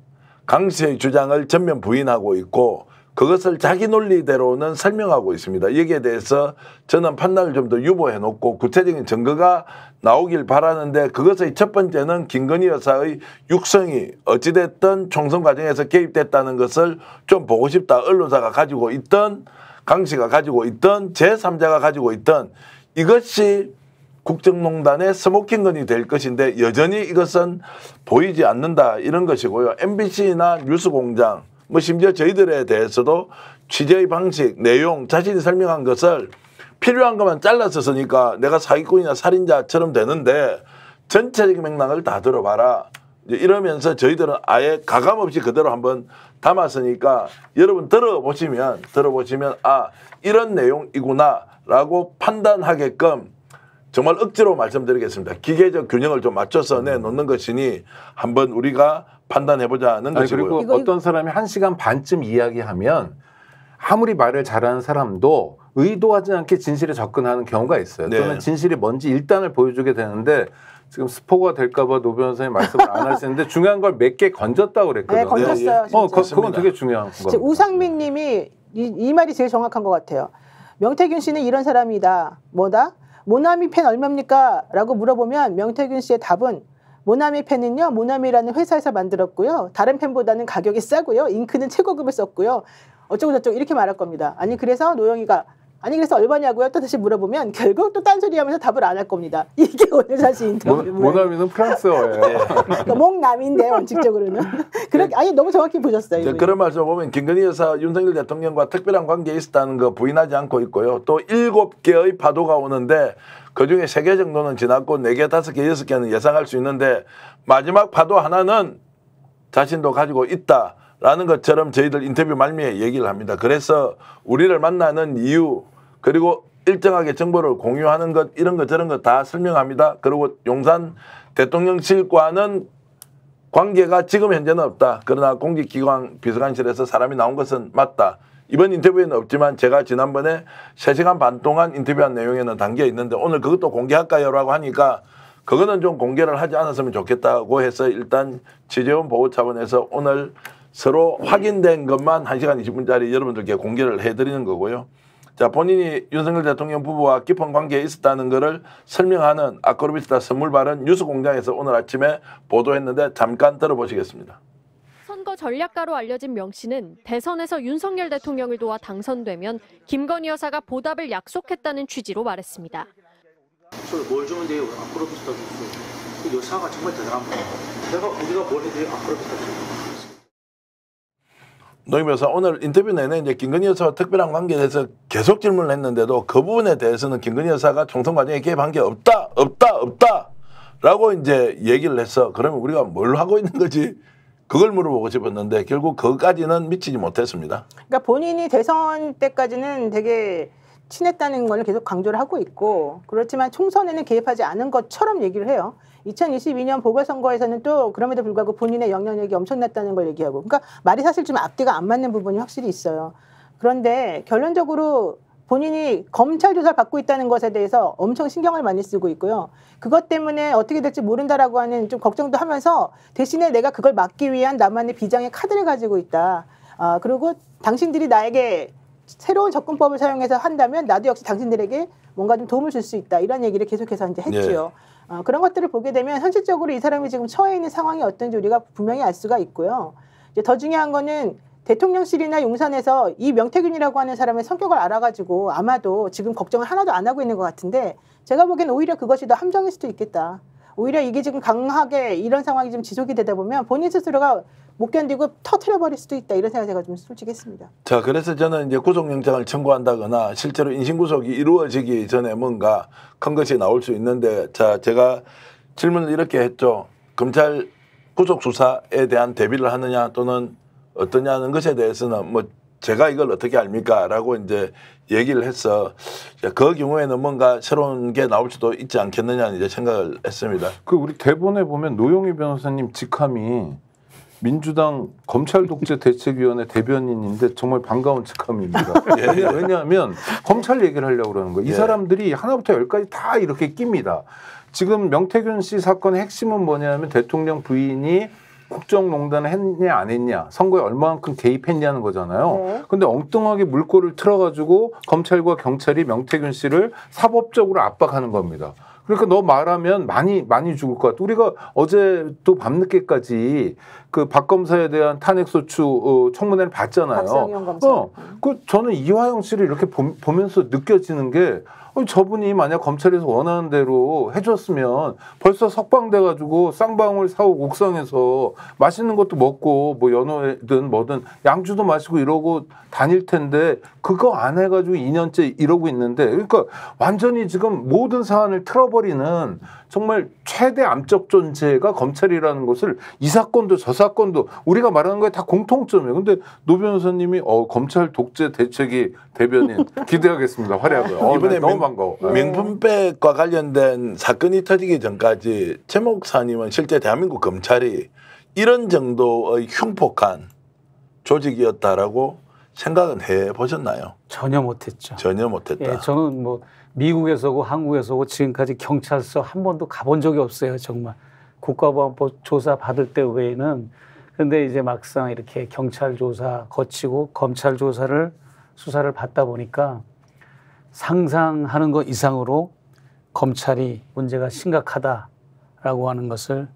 강 씨의 주장을 전면 부인하고 있고 그것을 자기 논리대로는 설명하고 있습니다. 여기에 대해서 저는 판단을 좀 더 유보해 놓고 구체적인 증거가 나오길 바라는데 그것의 첫 번째는 김건희 여사의 육성이 어찌됐든 총선 과정에서 개입됐다는 것을 좀 보고 싶다. 언론사가 가지고 있던 강 씨가 가지고 있던 제3자가 가지고 있던 이것이 국정농단의 스모킹건이 될 것인데 여전히 이것은 보이지 않는다 이런 것이고요. MBC나 뉴스공장 뭐 심지어 저희들에 대해서도 취재의 방식, 내용 자신이 설명한 것을 필요한 것만 잘라서 쓰니까 내가 사기꾼이나 살인자처럼 되는데 전체적인 맥락을 다 들어봐라. 이러면서 저희들은 아예 가감 없이 그대로 한번 담았으니까 여러분 들어보시면 들어보시면 아 이런 내용이구나라고 판단하게끔 정말 억지로 말씀드리겠습니다. 기계적 균형을 좀 맞춰서 내놓는 것이니 한번 우리가 판단해보자는 아니, 것이고요. 그리고 이거- 어떤 사람이 한 시간 반쯤 이야기하면 아무리 말을 잘하는 사람도 의도하지 않게 진실에 접근하는 경우가 있어요. 네. 또는 진실이 뭔지 일단을 보여주게 되는데 지금 스포가 될까봐 노 변호사님 말씀을 안 하시는데 중요한 걸 몇 개 건졌다고 그랬거든요. 네, 건졌어요. 예. 진짜. 어, 그, 그건 되게 중요한 겁니다. 우상민 님이 이, 이 말이 제일 정확한 것 같아요. 명태균 씨는 이런 사람이다. 뭐다? 모나미 펜 얼마입니까? 라고 물어보면 명태균 씨의 답은 모나미 펜은요. 모나미라는 회사에서 만들었고요. 다른 펜보다는 가격이 싸고요. 잉크는 최고급을 썼고요. 어쩌고 저쩌고 이렇게 말할 겁니다. 아니 그래서 노영희가 아니 그래서 얼마냐고요? 또 다시 물어보면 결국 또 딴소리 하면서 답을 안 할 겁니다. 이게 오늘 사실 인터뷰. 모, 모나미는 프랑스어예요. 그러니까 목남인데 원칙적으로는 그렇게 아니 너무 정확히 보셨어요. 이분이. 그런 말씀 보면 김건희 여사 윤석열 대통령과 특별한 관계에 있었다는 거 부인하지 않고 있고요. 또 일곱 개의 파도가 오는데 그 중에 세 개 정도는 지났고 네 개, 다섯 개, 여섯 개는 예상할 수 있는데 마지막 파도 하나는 자신도 가지고 있다 라는 것처럼 저희들 인터뷰 말미에 얘기를 합니다. 그래서 우리를 만나는 이유 그리고 일정하게 정보를 공유하는 것 이런 것 저런 것 다 설명합니다. 그리고 용산 대통령실과는 관계가 지금 현재는 없다. 그러나 공직기관 비서관실에서 사람이 나온 것은 맞다. 이번 인터뷰에는 없지만 제가 지난번에 3시간 반 동안 인터뷰한 내용에는 담겨 있는데 오늘 그것도 공개할까요?라고 하니까 그거는 좀 공개를 하지 않았으면 좋겠다고 해서 일단 취재원 보호 차원에서 오늘 서로 확인된 것만 1시간 20분짜리 여러분들께 공개를 해드리는 거고요. 자 본인이 윤석열 대통령 부부와 깊은 관계에 있었다는 것을 설명하는 아크로비스타 선물 발언 뉴스 공장에서 오늘 아침에 보도했는데 잠깐 들어보시겠습니다. 선거 전략가로 알려진 명 씨는 대선에서 윤석열 대통령을 도와 당선되면 김건희 여사가 보답을 약속했다는 취지로 말했습니다. 뭘 주면 돼요? 아크로비스타 주스. 그 여사가 정말 대단한 분이에요. 내가 우리가 뭘 해도? 아크로비스타 주스. 노임 변호사 오늘 인터뷰 내내 이제 김건희 여사와 특별한 관계에 대해서 계속 질문을 했는데도 그 부분에 대해서는 김건희 여사가 총선 과정에 개입한 게 없다, 없다, 없다 라고 이제 얘기를 했어. 그러면 우리가 뭘 하고 있는 거지? 그걸 물어보고 싶었는데 결국 그것까지는 미치지 못했습니다. 그러니까 본인이 대선 때까지는 되게 친했다는 걸 계속 강조를 하고 있고 그렇지만 총선에는 개입하지 않은 것처럼 얘기를 해요. 2022년 보궐선거에서는 또 그럼에도 불구하고 본인의 영향력이 엄청났다는 걸 얘기하고 그러니까 말이 사실 좀 앞뒤가 안 맞는 부분이 확실히 있어요. 그런데 결론적으로 본인이 검찰 조사를 받고 있다는 것에 대해서 엄청 신경을 많이 쓰고 있고요. 그것 때문에 어떻게 될지 모른다라고 하는 좀 걱정도 하면서 대신에 내가 그걸 막기 위한 나만의 비장의 카드를 가지고 있다. 아, 그리고 당신들이 나에게 새로운 접근법을 사용해서 한다면 나도 역시 당신들에게 뭔가 좀 도움을 줄 수 있다. 이런 얘기를 계속해서 이제 했지요. 어, 그런 것들을 보게 되면 현실적으로 이 사람이 지금 처해 있는 상황이 어떤지 우리가 분명히 알 수가 있고요. 이제 더 중요한 거는 대통령실이나 용산에서 이 명태균이라고 하는 사람의 성격을 알아가지고 아마도 지금 걱정을 하나도 안 하고 있는 것 같은데 제가 보기엔 오히려 그것이 더 함정일 수도 있겠다. 오히려 이게 지금 강하게 이런 상황이 좀 지속이 되다 보면 본인 스스로가 못 견디고 터트려 버릴 수도 있다 이런 생각이 제가 좀 솔직히 했습니다. 자, 그래서 저는 이제 구속영장을 청구한다거나 실제로 인신구속이 이루어지기 전에 뭔가 큰 것이 나올 수 있는데, 자, 제가 질문을 이렇게 했죠. 검찰 구속 수사에 대한 대비를 하느냐 또는 어떠냐는 것에 대해서는 뭐 제가 이걸 어떻게 압니까? 라고 이제 얘기를 해서 자, 그 경우에는 뭔가 새로운 게 나올 수도 있지 않겠느냐 이제 생각을 했습니다. 그 우리 대본에 보면 노영희 변호사님 직함이 민주당 검찰 독재 대책위원회 대변인인데 정말 반가운 직함입니다. 예. 왜냐하면 검찰 얘기를 하려고 그러는 거예요. 이 예. 사람들이 하나부터 열까지 다 이렇게 낍니다. 지금 명태균 씨 사건의 핵심은 뭐냐면 대통령 부인이 국정농단을 했냐 안 했냐 선거에 얼마만큼 개입했냐는 거잖아요. 네. 근데 엉뚱하게 물꼬를 틀어가지고 검찰과 경찰이 명태균 씨를 사법적으로 압박하는 겁니다. 그러니까 너 말하면 많이 많이 죽을 것 같아. 우리가 어제 또 밤늦게까지 그 박 검사에 대한 탄핵소추 어, 청문회를 봤잖아요. 검사. 어, 그 저는 이화영 씨를 이렇게 보, 보면서 느껴지는 게 어, 저분이 만약 검찰에서 원하는 대로 해줬으면 벌써 석방돼 가지고 쌍방울 사옥 옥상에서 맛있는 것도 먹고 뭐 연어든 뭐든 양주도 마시고 이러고 다닐 텐데 그거 안 해가지고 2년째 이러고 있는데 그러니까 완전히 지금 모든 사안을 틀어버리는 정말 최대 암적 존재가 검찰이라는 것을 이 사건도 저 사건 도 우리가 말하는 거에 다 공통점이에요. 근데 노 변호사님이 어 검찰 독재 대책이 대변인 기대하겠습니다. 활약을. 어, 이번에 나 너무 명- 반가워. 명품백과 관련된 사건이 터지기 전까지 최 목사님은 실제 대한민국 검찰이 이런 정도의 흉폭한 조직이었다라고 생각은 해 보셨나요? 전혀 못했죠. 전혀 못했다. 예, 저는 뭐 미국에서고 한국에서고 지금까지 경찰서 한 번도 가본 적이 없어요. 정말 국가보안법 조사 받을 때 외에는 근데 이제 막상 이렇게 경찰 조사 거치고 검찰 조사를 수사를 받다 보니까 상상하는 것 이상으로 검찰이 문제가 심각하다라고 하는 것을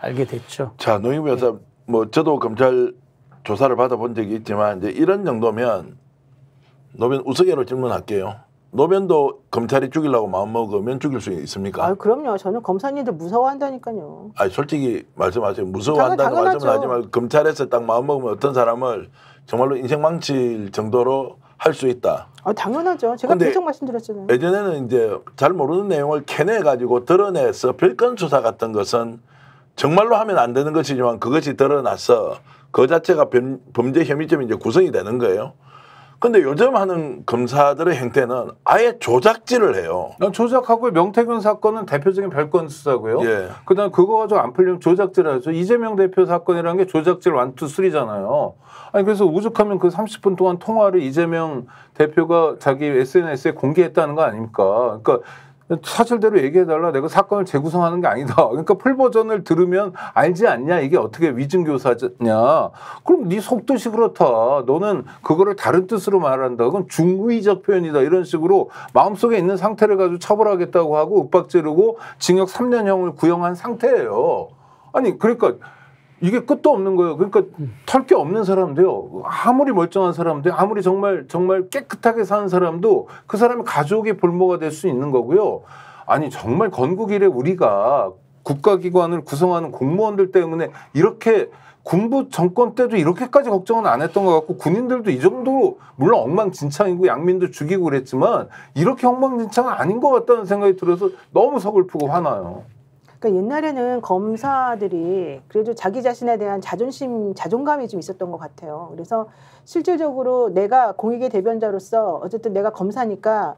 알게 됐죠. 자, 노영 변호사, 뭐 저도 검찰 조사를 받아본 적이 있지만 이제 이런 정도면 노변 우스개로 질문할게요. 노변도 검찰이 죽이려고 마음 먹으면 죽일 수 있습니까? 아 그럼요. 저는 검사님들 무서워한다니까요. 아니 솔직히 말씀하세요. 무서워한다는 당연- 말씀은. 하지만 검찰에서 딱 마음 먹으면 어떤 사람을 정말로 인생 망칠 정도로 할 수 있다. 아 당연하죠. 제가 계속 말씀드렸잖아요. 예전에는 이제 잘 모르는 내용을 캐내 가지고 드러내서 별건 수사 같은 것은 정말로 하면 안 되는 것이지만 그것이 드러나서 그 자체가 범, 범죄 혐의점이 이제 구성이 되는 거예요. 근데 요즘 하는 검사들의 행태는 아예 조작질을 해요. 난 조작하고 명태균 사건은 대표적인 별건 수사고요. 예. 그다음 그거 가지고 안 풀리면 조작질 하죠. 이재명 대표 사건이라는 게 조작질 완투 쓰리잖아요. 아니 그래서 오죽하면 그 30분 동안 통화를 이재명 대표가 자기 SNS에 공개했다는 거 아닙니까? 그러니까 사실대로 얘기해달라. 내가 사건을 재구성하는 게 아니다. 그러니까 풀 버전을 들으면 알지 않냐? 이게 어떻게 위증교사냐? 그럼 네 속뜻이 그렇다. 너는 그거를 다른 뜻으로 말한다. 그건 중의적 표현이다. 이런 식으로 마음속에 있는 상태를 가지고 처벌하겠다고 하고 윽박 지르고 징역 3년형을 구형한 상태예요. 아니 그러니까 이게 끝도 없는 거예요. 그러니까 털 게 없는 사람도요. 아무리 멀쩡한 사람도 아무리 정말 정말 깨끗하게 사는 사람도 그 사람이 가족의 볼모가 될 수 있는 거고요. 아니 정말 건국 이래 우리가 국가기관을 구성하는 공무원들 때문에 이렇게 군부 정권 때도 이렇게까지 걱정은 안 했던 것 같고 군인들도 이 정도로 물론 엉망진창이고 양민도 죽이고 그랬지만 이렇게 엉망진창은 아닌 것 같다는 생각이 들어서 너무 서글프고 화나요. 그러니까 옛날에는 검사들이 그래도 자기 자신에 대한 자존심, 자존감이 좀 있었던 것 같아요. 그래서 실질적으로 내가 공익의 대변자로서 어쨌든 내가 검사니까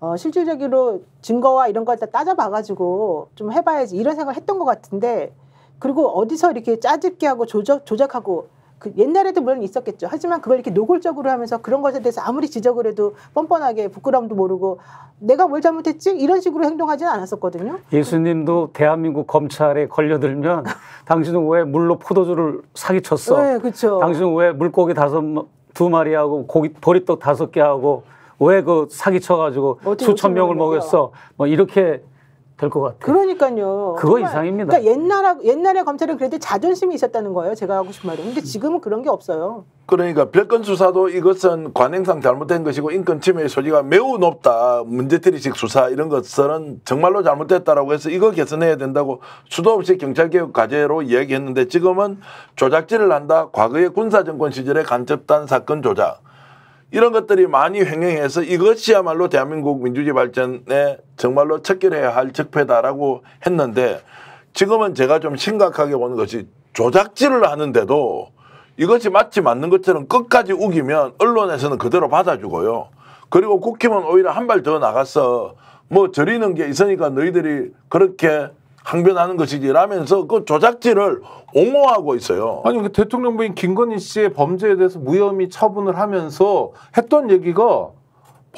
어, 실질적으로 증거와 이런 걸 다 따져봐가지고 좀 해봐야지 이런 생각을 했던 것 같은데 그리고 어디서 이렇게 짜집게 하고 조작, 조작하고 그 옛날에도 물론 있었겠죠. 하지만 그걸 이렇게 노골적으로 하면서 그런 것에 대해서 아무리 지적을 해도 뻔뻔하게 부끄러움도 모르고 내가 뭘 잘못했지? 이런 식으로 행동하지는 않았었거든요. 예수님도 대한민국 검찰에 걸려들면 당신은 왜 물로 포도주를 사기쳤어? 네, 그렇죠. 당신은 왜 물고기 다섯 마- 두 마리 하고 고기 보리떡 다섯 개 하고 왜 그 사기쳐가지고 수천 명을? 먹였어? 뭐 이렇게 될 것 같아요. 그러니까요. 그거 정말. 이상입니다. 그러니까 옛날 옛날에 검찰은 그래도 자존심이 있었다는 거예요. 제가 하고 싶은 말은. 근데 지금은 그런 게 없어요. 그러니까 별건 수사도 이것은 관행상 잘못된 것이고 인권 침해의 소지가 매우 높다. 문제들이식 수사 이런 것들은 정말로 잘못됐다라고 해서 이거 개선해야 된다고 수도 없이 경찰개혁 과제로 이야기했는데 지금은 조작질을 한다. 과거의 군사정권 시절의 간첩단 사건 조작. 이런 것들이 많이 횡행해서 이것이야말로 대한민국 민주주의 발전에 정말로 척결해야 할 적폐다라고 했는데 지금은 제가 좀 심각하게 보는 것이 조작질을 하는데도 이것이 맞지 맞는 것처럼 끝까지 우기면 언론에서는 그대로 받아주고요. 그리고 국힘은 오히려 한 발 더 나가서 뭐 저리는 게 있으니까 너희들이 그렇게 항변하는 것이지 라면서 그 조작질을 옹호하고 있어요. 아니 그 대통령 부인 김건희 씨의 범죄에 대해서 무혐의 처분을 하면서 했던 얘기가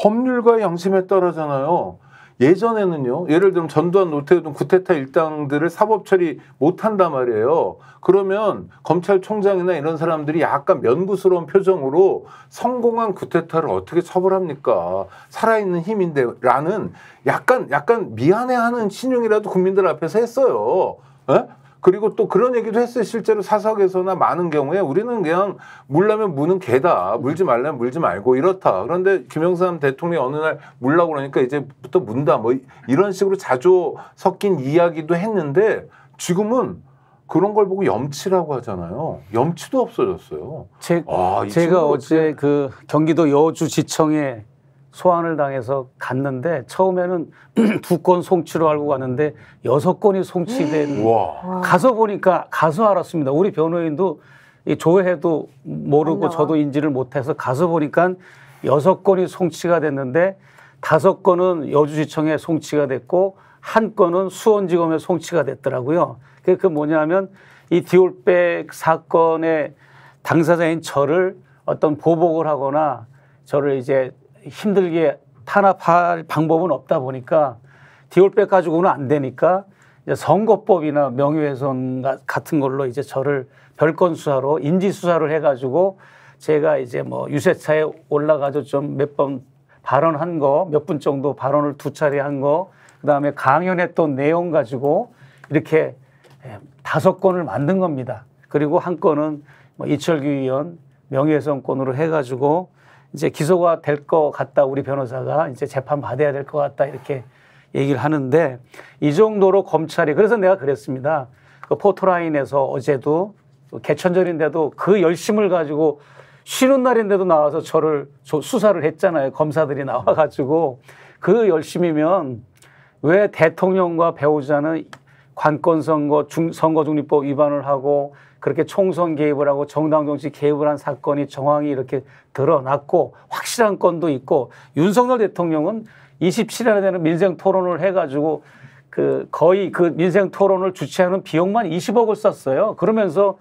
법률과 양심에 따르잖아요. 예전에는요. 예를 들면 전두환, 노태우 구테타 일당들을 사법 처리 못 한단 말이에요. 그러면 검찰총장이나 이런 사람들이 약간 면부스러운 표정으로 성공한 구테타를 어떻게 처벌합니까? 살아있는 힘인데 라는 약간 약간 미안해하는 신용이라도 국민들 앞에서 했어요. 예? 그리고 또 그런 얘기도 했어요. 실제로 사석에서나 많은 경우에 우리는 그냥 물라면 무는 개다. 물지 말라면 물지 말고 이렇다. 그런데 김영삼 대통령이 어느 날 물라고 그러니까 이제부터 문다. 뭐 이런 식으로 자주 섞인 이야기도 했는데 지금은 그런 걸 보고 염치라고 하잖아요. 염치도 없어졌어요. 제, 아, 이 제가 어제 그 경기도 여주지청에 소환을 당해서 갔는데 처음에는 두 건 송치로 알고 갔는데 여섯 건이 송치된 와. 가서 보니까 가서 알았습니다. 우리 변호인도 이 조회해도 모르고. 저도 인지를 못해서 가서 보니까 여섯 건이 송치가 됐는데 다섯 건은 여주지청에 송치가 됐고 한 건은 수원지검에 송치가 됐더라고요. 그게 그 뭐냐면 이 디올백 사건의 당사자인 저를 어떤 보복을 하거나 저를 이제 힘들게 탄압할 방법은 없다 보니까 디올백 가지고는 안 되니까 이제 선거법이나 명예훼손 가- 같은 걸로 이제 저를 별건 수사로 인지 수사를 해가지고 제가 이제 뭐 유세차에 올라가서 좀 몇 번 발언한 거 몇 분 정도 발언을 두 차례 한 거 그다음에 강연했던 내용 가지고 이렇게 예, 다섯 건을 만든 겁니다. 그리고 한 건은 뭐 이철규 의원 명예훼손건으로 해가지고 이제 기소가 될 것 같다 우리 변호사가 이제 재판 받아야 될 것 같다 이렇게 얘기를 하는데 이 정도로 검찰이 그래서 내가 그랬습니다. 그 포토라인에서 어제도 개천절인데도 그 열심을 가지고 쉬는 날인데도 나와서 저를 조- 수사를 했잖아요. 검사들이 나와가지고 그 열심이면 왜 대통령과 배우자는 관건 선거 중, 선거 중립법 위반을 하고 그렇게 총선 개입을 하고 정당 정치 개입을 한 사건이 정황이 이렇게 드러났고 확실한 건도 있고 윤석열 대통령은 27회나 되는 민생 토론을 해가지고 그 거의 그 민생 토론을 주최하는 비용만 20억을 썼어요. 그러면서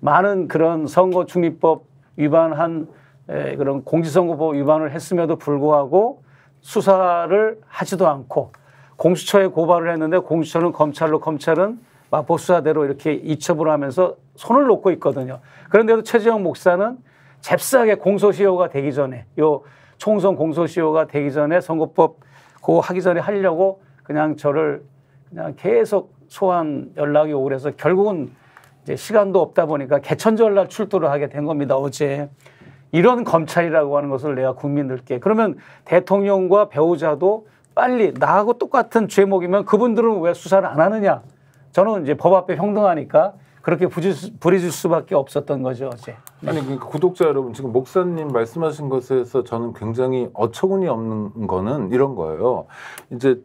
많은 그런 선거 중립법 위반한 에, 그런 공직선거법 위반을 했음에도 불구하고 수사를 하지도 않고 공수처에 고발을 했는데 공수처는 검찰로 검찰은 마포 수사대로 이렇게 이첩을 하면서 손을 놓고 있거든요. 그런데도 최재형 목사는 잽싸게 공소시효가 되기 전에 요 총선 공소시효가 되기 전에 선거법 그거 하기 전에 하려고 그냥 저를 그냥 계속 소환 연락이 오고 그래서 결국은 이제 시간도 없다 보니까 개천절 날 출두를 하게 된 겁니다. 어제. 이런 검찰이라고 하는 것을 내가 국민들께 그러면 대통령과 배우자도 빨리 나하고 똑같은 죄목이면 그분들은 왜 수사를 안 하느냐? 저는 이제 법 앞에 평등하니까 그렇게 부리질 수밖에 없었던 거죠 어제. 아니 그러니까 구독자 여러분 지금 목사님 말씀하신 것에서 저는 굉장히 어처구니 없는 거는 이런 거예요. 이제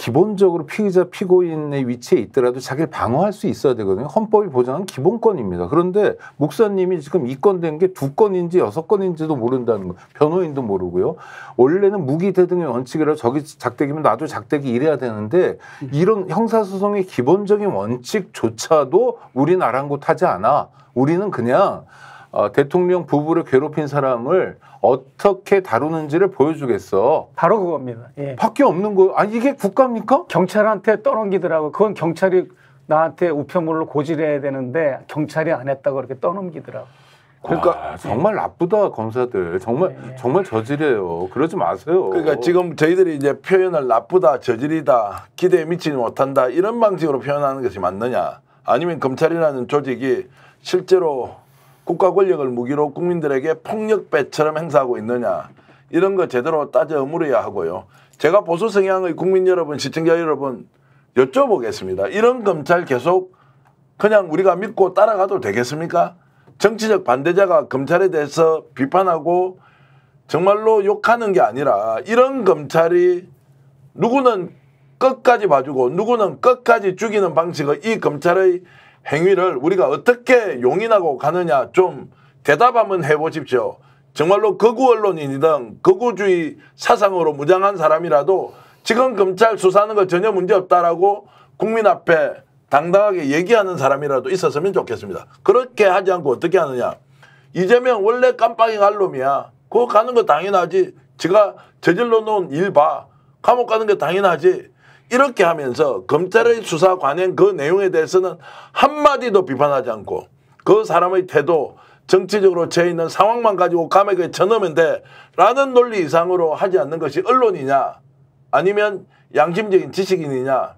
기본적으로 피의자 피고인의 위치에 있더라도 자기를 방어할 수 있어야 되거든요. 헌법이 보장한 기본권입니다. 그런데 목사님이 지금 입건된 게 두 건인지 여섯 건인지도 모른다는 거. 변호인도 모르고요. 원래는 무기 대등의 원칙이라 저기 작대기면 나도 작대기 이래야 되는데 이런 형사소송의 기본적인 원칙조차도 우리는 아랑곳하지 않아. 우리는 그냥 어, 대통령 부부를 괴롭힌 사람을 어떻게 다루는지를 보여주겠어. 바로 그겁니다. 예. 밖에 없는 거예요. 아니 이게 국가입니까? 경찰한테 떠넘기더라고. 그건 경찰이 나한테 우편물로 고지해야 되는데 경찰이 안 했다고 그렇게 떠넘기더라고. 그러니까 정말 나쁘다 검사들 정말 정말 저질이에요. 그러지 마세요. 그러니까 지금 저희들이 이제 표현을 나쁘다, 저질이다, 기대에 미치지 못한다 이런 방식으로 표현하는 것이 맞느냐? 아니면 검찰이라는 조직이 실제로 국가 권력을 무기로 국민들에게 폭력배처럼 행사하고 있느냐? 이런 거 제대로 따져 물어야 하고요. 제가 보수 성향의 국민 여러분, 시청자 여러분 여쭤보겠습니다. 이런 검찰 계속 그냥 우리가 믿고 따라가도 되겠습니까? 정치적 반대자가 검찰에 대해서 비판하고 정말로 욕하는 게 아니라 이런 검찰이 누구는 끝까지 봐주고 누구는 끝까지 죽이는 방식의 이 검찰의 행위를 우리가 어떻게 용인하고 가느냐 좀 대답 한번 해보십시오. 정말로 극우 언론인이든 극우주의 사상으로 무장한 사람이라도 지금 검찰 수사하는 거 전혀 문제 없다라고 국민 앞에 당당하게 얘기하는 사람이라도 있었으면 좋겠습니다. 그렇게 하지 않고 어떻게 하느냐. 이재명 원래 깜빡이 갈 놈이야. 그거 가는 거 당연하지. 지가 저질러 놓은 일 봐. 감옥 가는 게 당연하지. 이렇게 하면서 검찰의 수사 관행 그 내용에 대해서는 한마디도 비판하지 않고 그 사람의 태도 정치적으로 처해 있는 상황만 가지고 감옥에 쳐넣으면 돼. 라는 논리 이상으로 하지 않는 것이 언론이냐. 아니면 양심적인 지식인이냐.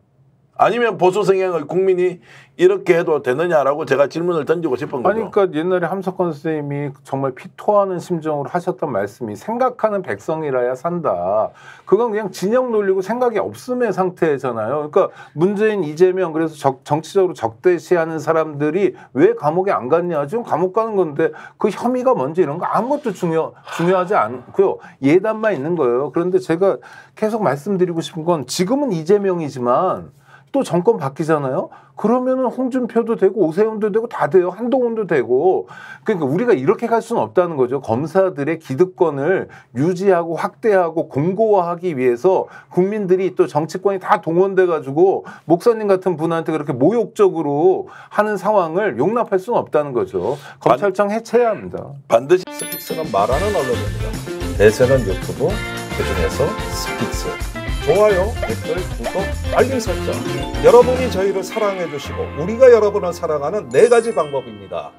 아니면 보수 성향의 국민이 이렇게 해도 되느냐라고 제가 질문을 던지고 싶은 거죠. 아니, 그러니까 옛날에 함석헌 선생님이 정말 피토하는 심정으로 하셨던 말씀이 생각하는 백성이라야 산다. 그건 그냥 진영 놀리고 생각이 없음의 상태잖아요. 그러니까 문재인, 이재명 그래서 적- 정치적으로 적대시하는 사람들이 왜 감옥에 안 갔냐? 지금 감옥 가는 건데 그 혐의가 뭔지 이런 거 아무것도 중요 중요하지 않고요. 예단만 있는 거예요. 그런데 제가 계속 말씀드리고 싶은 건 지금은 이재명이지만 또 정권 바뀌잖아요. 그러면은 홍준표도 되고 오세훈도 되고 다 돼요. 한동훈도 되고. 그러니까 우리가 이렇게 갈 수는 없다는 거죠. 검사들의 기득권을 유지하고 확대하고 공고화하기 위해서 국민들이 또 정치권이 다 동원돼 가지고 목사님 같은 분한테 그렇게 모욕적으로 하는 상황을 용납할 수는 없다는 거죠. 검찰청 해체해야 합니다. 반드시 스픽스는 말하는 언론입니다. 대세는 유튜브, 그중에서 스픽스. 좋아요, 댓글, 구독, 알림 설정. 여러분이 저희를 사랑해 주시고 우리가 여러분을 사랑하는 네 가지 방법입니다.